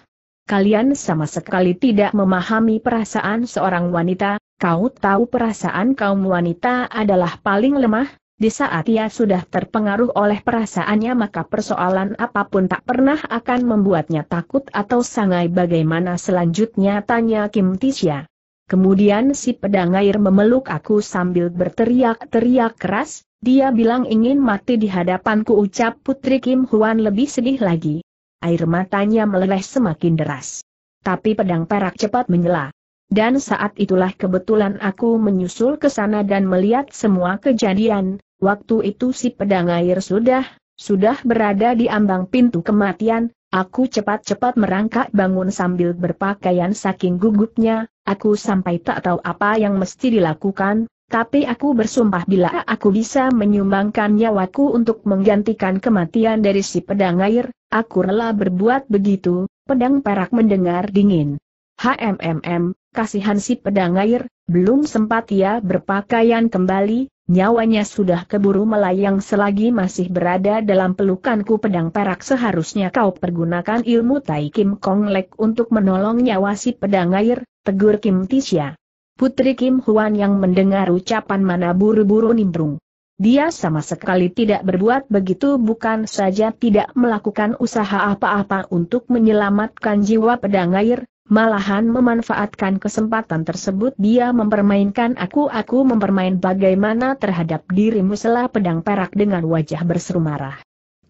Kalian sama sekali tidak memahami perasaan seorang wanita, kau tahu perasaan kaum wanita adalah paling lemah, di saat ia sudah terpengaruh oleh perasaannya maka persoalan apa pun tak pernah akan membuatnya takut atau sangai bagaimana selanjutnya tanya Kim Tisya. Kemudian si pedang air memeluk aku sambil berteriak-teriak keras, dia bilang ingin mati di hadapanku ucap Putri Kim Huan lebih sedih lagi. Air matanya meleleh semakin deras. Tapi pedang perak cepat menyela. Dan saat itulah kebetulan aku menyusul ke sana dan melihat semua kejadian, waktu itu si pedang air sudah, sudah berada di ambang pintu kematian, aku cepat-cepat merangkak bangun sambil berpakaian saking gugupnya, aku sampai tak tahu apa yang mesti dilakukan, tapi aku bersumpah bila aku bisa menyumbangkan nyawaku untuk menggantikan kematian dari si pedang air, aku rela berbuat begitu, pedang perak mendengar dingin. HMMM, kasihan si pedang air, belum sempat ia berpakaian kembali, nyawanya sudah keburu melayang selagi masih berada dalam pelukanku pedang perak seharusnya kau pergunakan ilmu Tai Kim Kong Lek untuk menolong nyawa si pedang air, tegur Kim Tisha. Putri Kim Huan yang mendengar ucapan mana buru-buru nimbrung. Dia sama sekali tidak berbuat begitu bukan saja tidak melakukan usaha apa-apa untuk menyelamatkan jiwa pedang air, Malahan memanfaatkan kesempatan tersebut dia mempermainkan aku-aku mempermain bagaimana terhadap dirimu selah pedang perak dengan wajah berseru marah.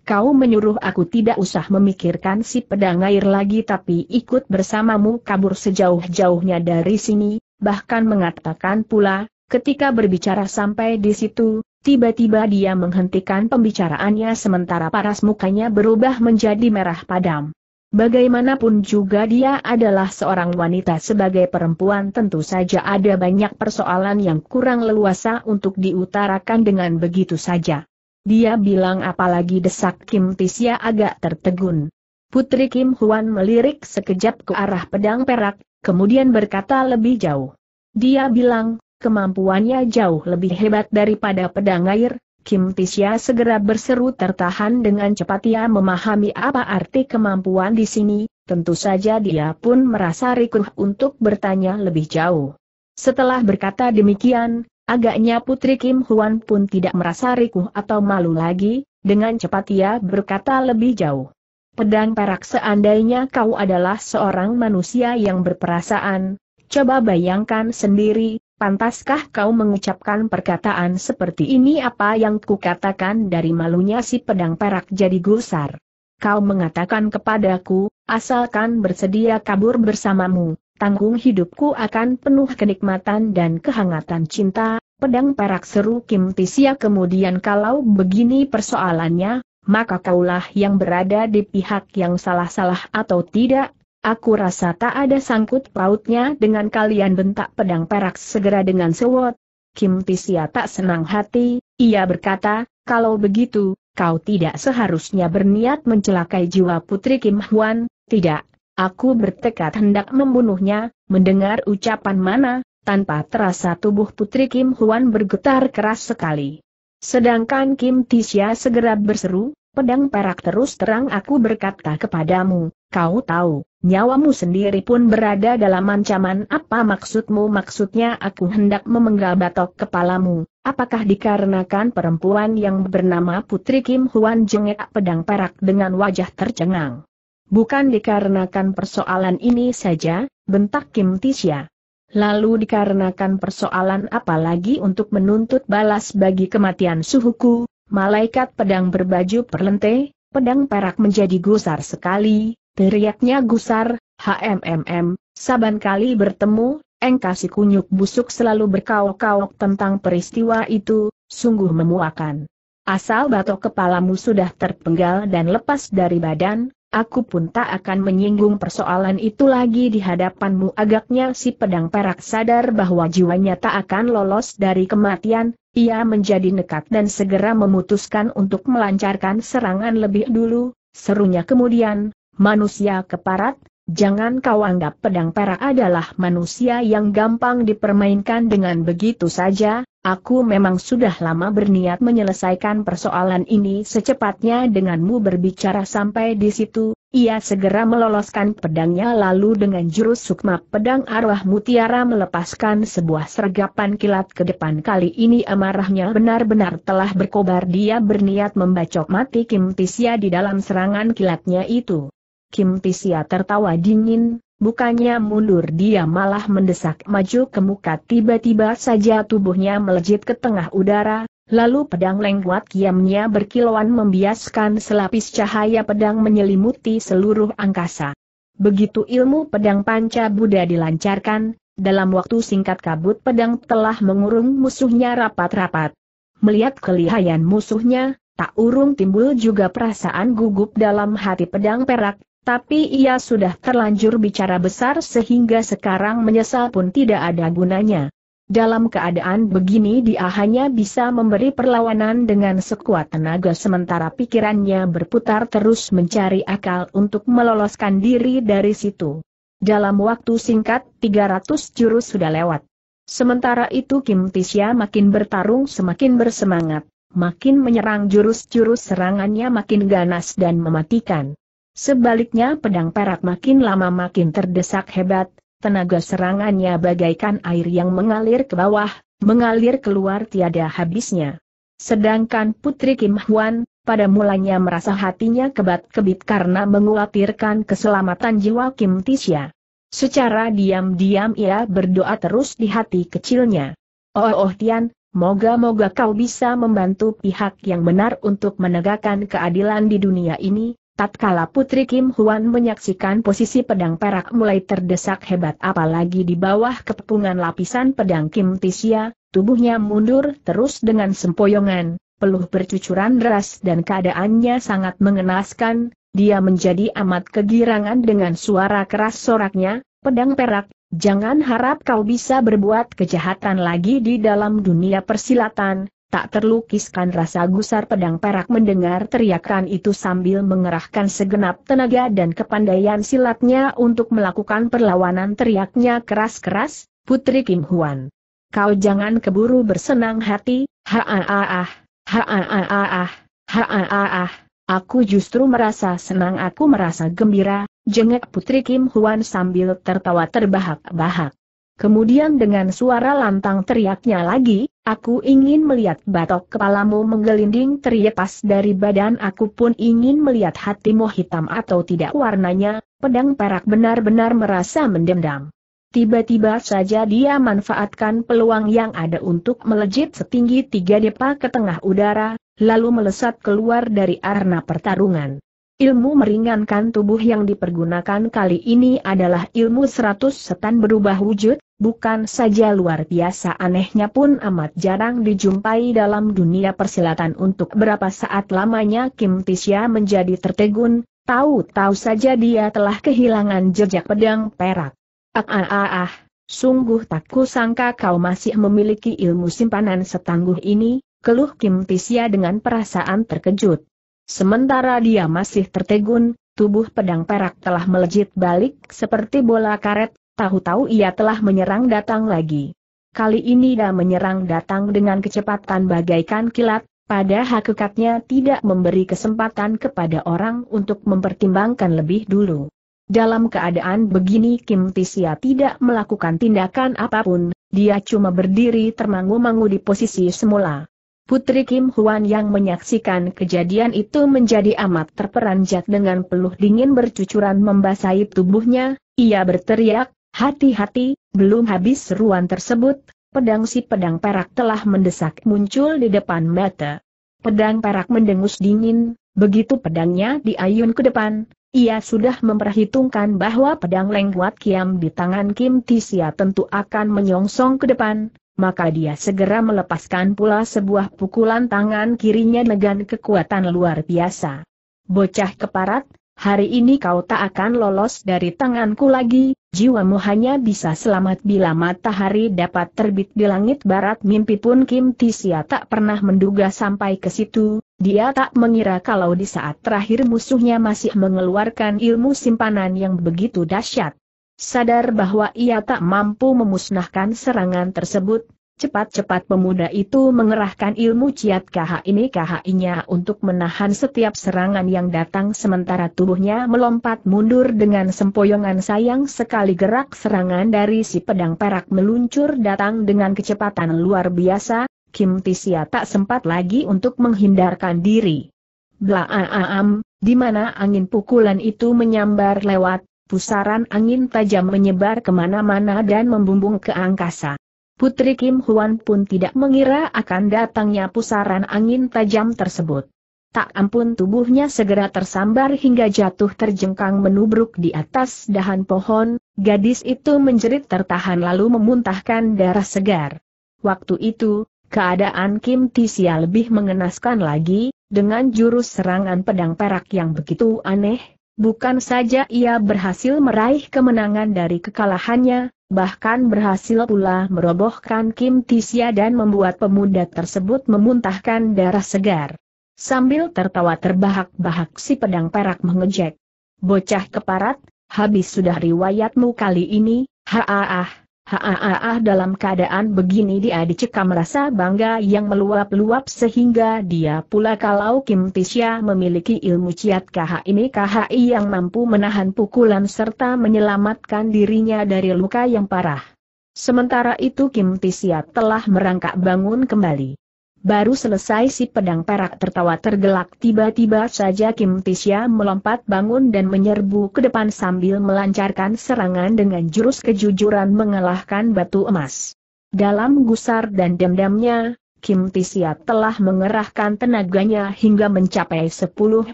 Kau menyuruh aku tidak usah memikirkan si pedang air lagi tapi ikut bersamamu kabur sejauh-jauhnya dari sini, bahkan mengatakan pula, ketika berbicara sampai di situ, Tiba-tiba dia menghentikan pembicaraannya sementara paras mukanya berubah menjadi merah padam. Bagaimanapun juga dia adalah seorang wanita sebagai perempuan tentu saja ada banyak persoalan yang kurang leluasa untuk diutarakan dengan begitu saja. Dia bilang apalagi desak Kim Tisya agak tertegun. Putri Kim Huan melirik sekejap ke arah pedang perak, kemudian berkata lebih jauh. Dia bilang, kemampuannya jauh lebih hebat daripada pedang air, Kim Tisya segera berseru tertahan dengan cepat ia memahami apa arti kemampuan di sini, tentu saja dia pun merasa rikuh untuk bertanya lebih jauh. Setelah berkata demikian, agaknya Putri Kim Huan pun tidak merasa rikuh atau malu lagi, dengan cepat ia berkata lebih jauh. Pedang perak seandainya kau adalah seorang manusia yang berperasaan, coba bayangkan sendiri, Pantaskah kau mengucapkan perkataan seperti ini? Apa yang kukatakan dari malunya si pedang perak jadi gusar. Kau mengatakan kepadaku, asalkan bersedia kabur bersamamu, tanggung hidupku akan penuh kenikmatan dan kehangatan cinta, pedang perak seru Kim Tisya kemudian kalau begini persoalannya, maka kaulah yang berada di pihak yang salah-salah atau tidak, Aku rasa tak ada sangkut pautnya dengan kalian bentak pedang perak segera dengan sewot. Kim Tisya tak senang hati, ia berkata, kalau begitu, kau tidak seharusnya berniat mencelakai jiwa Putri Kim Huan, tidak. Aku bertekad hendak membunuhnya, mendengar ucapan mana, tanpa terasa tubuh Putri Kim Huan bergetar keras sekali. Sedangkan Kim Tisya segera berseru, pedang perak terus terang aku berkata kepadamu, kau tahu, nyawamu sendiri pun berada dalam ancaman. Apa maksudmu? Maksudnya aku hendak memenggal batok kepalamu, apakah dikarenakan perempuan yang bernama Putri Kim Huan jengek pedang perak dengan wajah tercengang. Bukan dikarenakan persoalan ini saja, bentak Kim Tisya. Lalu dikarenakan persoalan apa lagi untuk menuntut balas bagi kematian suhuku, malaikat pedang berbaju perlente, pedang perak menjadi gusar sekali, Teriaknya gusar, HMMM, saban kali bertemu, engkasi kunyuk busuk selalu berkaok-kaok tentang peristiwa itu, sungguh memuakan. Asal batok kepalamu sudah terpenggal dan lepas dari badan, aku pun tak akan menyinggung persoalan itu lagi di hadapanmu agaknya si pedang perak sadar bahwa jiwanya tak akan lolos dari kematian, ia menjadi nekat dan segera memutuskan untuk melancarkan serangan lebih dulu, serunya kemudian, manusia keparat, jangan kau anggap pedang perak adalah manusia yang gampang dipermainkan dengan begitu saja, aku memang sudah lama berniat menyelesaikan persoalan ini secepatnya denganmu berbicara sampai di situ, ia segera meloloskan pedangnya lalu dengan jurus sukma pedang arwah mutiara melepaskan sebuah sergapan kilat ke depan. Kali ini amarahnya benar-benar telah berkobar. Dia berniat membacok mati Kim Tisya di dalam serangan kilatnya itu. Kim Tisya tertawa dingin, bukannya mundur dia malah mendesak maju ke muka tiba-tiba saja tubuhnya melejit ke tengah udara, lalu pedang lengkuat kiamnya berkilauan membiaskan selapis cahaya pedang menyelimuti seluruh angkasa. Begitu ilmu pedang panca Buddha dilancarkan, dalam waktu singkat kabut pedang telah mengurung musuhnya rapat-rapat. Melihat kelihayan musuhnya, tak urung timbul juga perasaan gugup dalam hati pedang perak, tapi ia sudah terlanjur bicara besar sehingga sekarang menyesal pun tidak ada gunanya. Dalam keadaan begini dia hanya bisa memberi perlawanan dengan sekuat tenaga sementara pikirannya berputar terus mencari akal untuk meloloskan diri dari situ. Dalam waktu singkat 300 jurus sudah lewat. Sementara itu Kim Tisya makin bertarung semakin bersemangat, makin menyerang jurus-jurus serangannya makin ganas dan mematikan. Sebaliknya pedang perak makin lama makin terdesak hebat, tenaga serangannya bagaikan air yang mengalir ke bawah, mengalir keluar tiada habisnya. Sedangkan Putri Kim Huan, pada mulanya merasa hatinya kebat-kebit karena mengkhawatirkan keselamatan jiwa Kim Tisya. Secara diam-diam ia berdoa terus di hati kecilnya. Oh oh Tian, moga-moga kau bisa membantu pihak yang benar untuk menegakkan keadilan di dunia ini, Tatkala Putri Kim Huan menyaksikan posisi pedang perak mulai terdesak hebat apalagi di bawah kepungan lapisan pedang Kim Tisya, tubuhnya mundur terus dengan sempoyongan, peluh bercucuran deras dan keadaannya sangat mengenaskan, dia menjadi amat kegirangan dengan suara keras soraknya, pedang perak, jangan harap kau bisa berbuat kejahatan lagi di dalam dunia persilatan, tak terlukiskan rasa gusar pedang perak mendengar teriakan itu sambil mengerahkan segenap tenaga dan kepandaian silatnya untuk melakukan perlawanan teriaknya keras-keras, Putri Kim Huan. Kau jangan keburu bersenang hati, ha-ah-ah, ha-ah-ah, ha-ah-ah, aku justru merasa senang aku merasa gembira, jengek Putri Kim Huan sambil tertawa terbahak-bahak. Kemudian dengan suara lantang teriaknya lagi, aku ingin melihat batok kepalamu menggelinding terlepas dari badan aku pun ingin melihat hatimu hitam atau tidak warnanya, pedang perak benar-benar merasa mendendam. Tiba-tiba saja dia manfaatkan peluang yang ada untuk melejit setinggi tiga depa ke tengah udara, lalu melesat keluar dari arena pertarungan. Ilmu meringankan tubuh yang dipergunakan kali ini adalah ilmu seratus setan berubah wujud, bukan saja luar biasa anehnya pun amat jarang dijumpai dalam dunia persilatan untuk berapa saat lamanya Kim Tisya menjadi tertegun, tahu-tahu saja dia telah kehilangan jejak pedang perak. Ah ah ah ah, sungguh tak kusangka kau masih memiliki ilmu simpanan setangguh ini, keluh Kim Tisya dengan perasaan terkejut. Sementara dia masih tertegun, tubuh pedang perak telah melejit balik seperti bola karet, tahu-tahu ia telah menyerang datang lagi. Kali ini dia menyerang datang dengan kecepatan bagaikan kilat, pada hakikatnya tidak memberi kesempatan kepada orang untuk mempertimbangkan lebih dulu. Dalam keadaan begini Kim Tisya tidak melakukan tindakan apa pun, dia cuma berdiri termangu-mangu di posisi semula. Putri Kim Huan yang menyaksikan kejadian itu menjadi amat terperanjat dengan peluh dingin bercucuran membasahi tubuhnya, ia berteriak, hati-hati, belum habis seruan tersebut, pedang si pedang perak telah mendesak muncul di depan mata. Pedang perak mendengus dingin, begitu pedangnya diayun ke depan, ia sudah memperhitungkan bahwa pedang lengkuat kiam di tangan Kim Tisya tentu akan menyongsong ke depan, maka dia segera melepaskan pula sebuah pukulan tangan kirinya dengan kekuatan luar biasa. Bocah keparat, hari ini kau tak akan lolos dari tanganku lagi, jiwamu hanya bisa selamat bila matahari dapat terbit di langit barat mimpi pun Kim Tisya tak pernah menduga sampai ke situ, dia tak mengira kalau di saat terakhir musuhnya masih mengeluarkan ilmu simpanan yang begitu dahsyat. Sadar bahwa ia tak mampu memusnahkan serangan tersebut, cepat-cepat pemuda itu mengerahkan ilmu ciat KH ini KHI-nya untuk menahan setiap serangan yang datang sementara tubuhnya melompat mundur dengan sempoyongan sayang sekali gerak serangan dari si pedang perak meluncur datang dengan kecepatan luar biasa, Kim Tisya tak sempat lagi untuk menghindarkan diri. Blaaam, di mana angin pukulan itu menyambar lewat, pusaran angin tajam menyebar ke mana-mana dan membumbung ke angkasa. Putri Kim Huan pun tidak mengira akan datangnya pusaran angin tajam tersebut. Tak ampun tubuhnya segera tersambar hingga jatuh terjengkang menubruk di atas dahan pohon, gadis itu menjerit tertahan lalu memuntahkan darah segar. Waktu itu, Keadaan Kim Tisya lebih mengenaskan lagi, dengan jurus serangan pedang perak yang begitu aneh, bukan saja ia berhasil meraih kemenangan dari kekalahannya, bahkan berhasil pula merobohkan Kim Tisya dan membuat pemuda tersebut memuntahkan darah segar. Sambil tertawa terbahak-bahak si pedang perak mengejek. Bocah keparat, habis sudah riwayatmu kali ini, ha-ah, Haa dalam keadaan begini dia dicekam rasa bangga yang meluap-luap sehingga dia pula kalau Kim Tisya memiliki ilmu ciat KH ini KHI yang mampu menahan pukulan serta menyelamatkan dirinya dari luka yang parah. Sementara itu Kim Tisya telah merangkak bangun kembali. Baru selesai si pedang perak tertawa tergelak tiba-tiba saja Kim Tisya melompat bangun dan menyerbu ke depan sambil melancarkan serangan dengan jurus kejujuran mengalahkan batu emas. Dalam gusar dan dendamnya, Kim Tisya telah mengerahkan tenaganya hingga mencapai sepuluh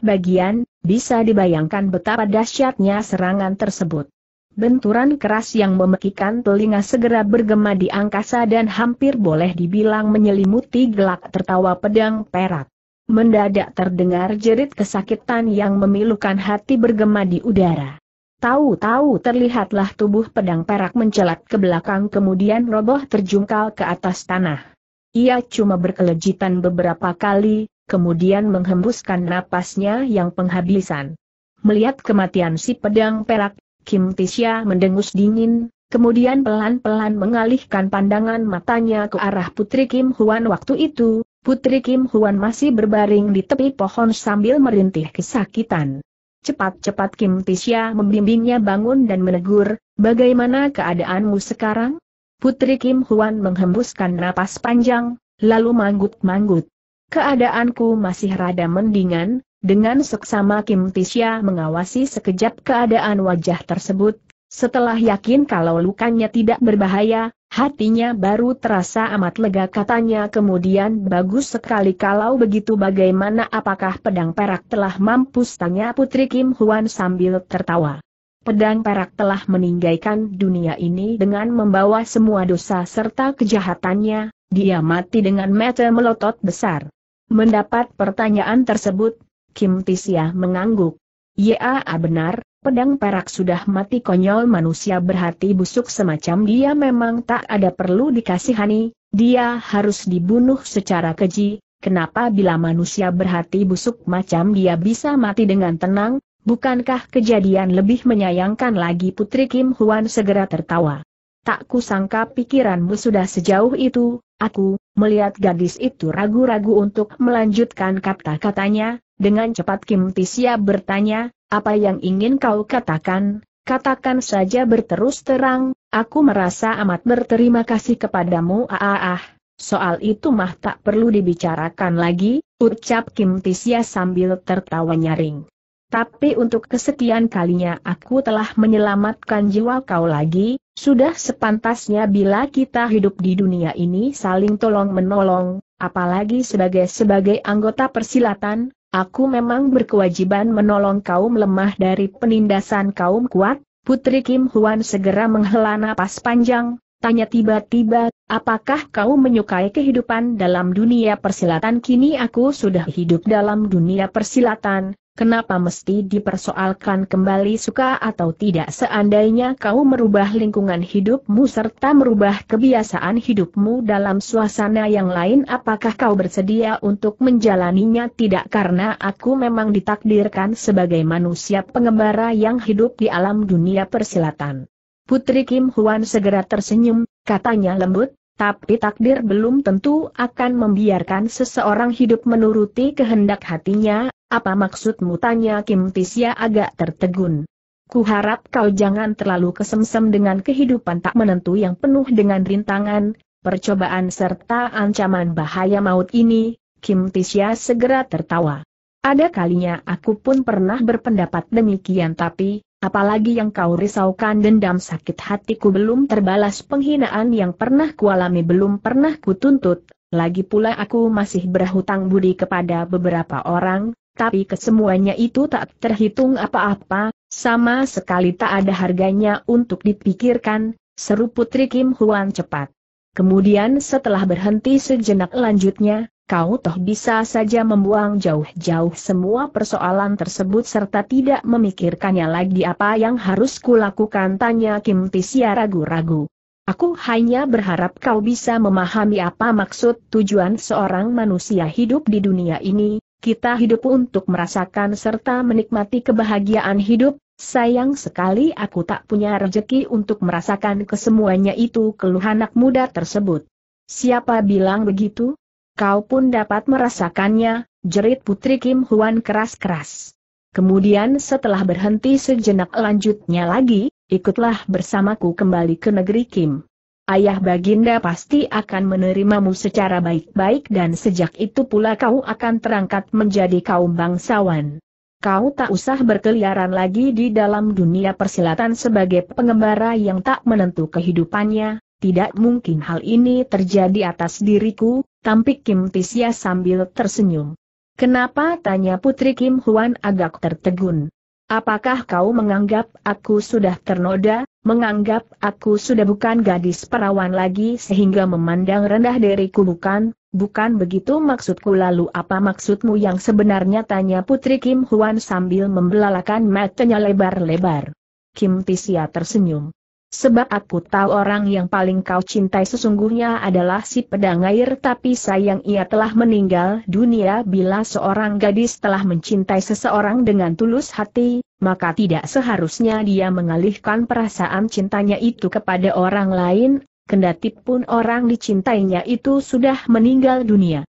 bagian, bisa dibayangkan betapa dahsyatnya serangan tersebut. Benturan keras yang memekikan telinga segera bergema di angkasa dan hampir boleh dibilang menyelimuti gelak tertawa pedang perak. Mendadak terdengar jerit kesakitan yang memilukan hati bergema di udara. Tahu-tahu terlihatlah tubuh pedang perak mencelat ke belakang kemudian roboh terjungkal ke atas tanah. Ia cuma berkelejitan beberapa kali, kemudian menghembuskan napasnya yang penghabisan. Melihat kematian si pedang perak, Kim Tisha mendengus dingin, kemudian pelan-pelan mengalihkan pandangan matanya ke arah Putri Kim Huan waktu itu, Putri Kim Huan masih berbaring di tepi pohon sambil merintih kesakitan. Cepat-cepat Kim Tisha membimbingnya bangun dan menegur, bagaimana keadaanmu sekarang? Putri Kim Huan menghembuskan napas panjang, lalu manggut-manggut. Keadaanku masih rada mendingan, dengan seksama Kim Tisha mengawasi sekejap keadaan wajah tersebut, setelah yakin kalau lukanya tidak berbahaya, hatinya baru terasa amat lega katanya kemudian bagus sekali kalau begitu bagaimana apakah pedang perak telah mampus tanya Putri Kim Huan sambil tertawa. Pedang perak telah meninggalkan dunia ini dengan membawa semua dosa serta kejahatannya, dia mati dengan mata melotot besar. Mendapat pertanyaan tersebut, Kim Tisya mengangguk. Ya benar, pedang perak sudah mati konyol manusia berhati busuk semacam dia memang tak ada perlu dikasihani, dia harus dibunuh secara keji, kenapa bila manusia berhati busuk macam dia bisa mati dengan tenang, bukankah kejadian lebih menyayangkan lagi Putri Kim Huan segera tertawa. Tak kusangka pikiranmu sudah sejauh itu, aku, melihat gadis itu ragu-ragu untuk melanjutkan kata-katanya, dengan cepat Kim Tisya bertanya, apa yang ingin kau katakan? Katakan saja berterus terang, aku merasa amat berterima kasih kepadamu ah, ah. Soal itu mah tak perlu dibicarakan lagi, ucap Kim Tisya sambil tertawa nyaring. Tapi untuk kesekian kalinya aku telah menyelamatkan jiwa kau lagi, sudah sepantasnya bila kita hidup di dunia ini saling tolong-menolong, apalagi sebagai sebagai anggota persilatan, Aku memang berkewajiban menolong kaum lemah dari penindasan kaum kuat, Putri Kim Huan segera menghela napas panjang, tanya tiba-tiba, apakah kau menyukai kehidupan dalam dunia persilatan? Kini aku sudah hidup dalam dunia persilatan, Kenapa mesti dipersoalkan kembali suka atau tidak seandainya kau merubah lingkungan hidupmu serta merubah kebiasaan hidupmu dalam suasana yang lain apakah kau bersedia untuk menjalaninya tidak karena aku memang ditakdirkan sebagai manusia pengembara yang hidup di alam dunia persilatan. Putri Kim Huan segera tersenyum, katanya lembut, tapi takdir belum tentu akan membiarkan seseorang hidup menuruti kehendak hatinya, apa maksudmu tanya Kim Tisya agak tertegun. Kuharap kau jangan terlalu kesemsem dengan kehidupan tak menentu yang penuh dengan rintangan, percobaan serta ancaman bahaya maut ini, Kim Tisya segera tertawa. Ada kalinya aku pun pernah berpendapat demikian tapi, apalagi yang kau risaukan dendam sakit hatiku belum terbalas penghinaan yang pernah kualami belum pernah kutuntut, lagi pula aku masih berhutang budi kepada beberapa orang, tapi kesemuanya itu tak terhitung apa-apa, sama sekali tak ada harganya untuk dipikirkan, seru Putri Kim Huan cepat. Kemudian setelah berhenti sejenak lanjutnya, kau toh bisa saja membuang jauh-jauh semua persoalan tersebut serta tidak memikirkannya lagi apa yang harus kulakukan tanya Kim Tisya ragu-ragu. Aku hanya berharap kau bisa memahami apa maksud tujuan seorang manusia hidup di dunia ini, kita hidup untuk merasakan serta menikmati kebahagiaan hidup, sayang sekali aku tak punya rezeki untuk merasakan kesemuanya itu keluh anak muda tersebut. Siapa bilang begitu? Kau pun dapat merasakannya, jerit Putri Kim Huan keras-keras. Kemudian setelah berhenti sejenak lanjutnya lagi, ikutlah bersamaku kembali ke negeri Kim ayah baginda pasti akan menerimamu secara baik-baik dan sejak itu pula kau akan terangkat menjadi kaum bangsawan. Kau tak usah berkeliaran lagi di dalam dunia persilatan sebagai pengembara yang tak menentu kehidupannya, tidak mungkin hal ini terjadi atas diriku, tampik Kim Tisya sambil tersenyum. Kenapa tanya Putri Kim Huan agak tertegun. Apakah kau menganggap aku sudah ternoda, menganggap aku sudah bukan gadis perawan lagi sehingga memandang rendah diriku bukan, bukan begitu maksudku lalu apa maksudmu yang sebenarnya tanya Putri Kim Huan sambil membelalakan matanya lebar-lebar. Kim Tisia tersenyum. Sebab aku tahu orang yang paling kau cintai sesungguhnya adalah si pedang air tapi sayang ia telah meninggal dunia bila seorang gadis telah mencintai seseorang dengan tulus hati, maka tidak seharusnya dia mengalihkan perasaan cintanya itu kepada orang lain, kendati pun orang dicintainya itu sudah meninggal dunia.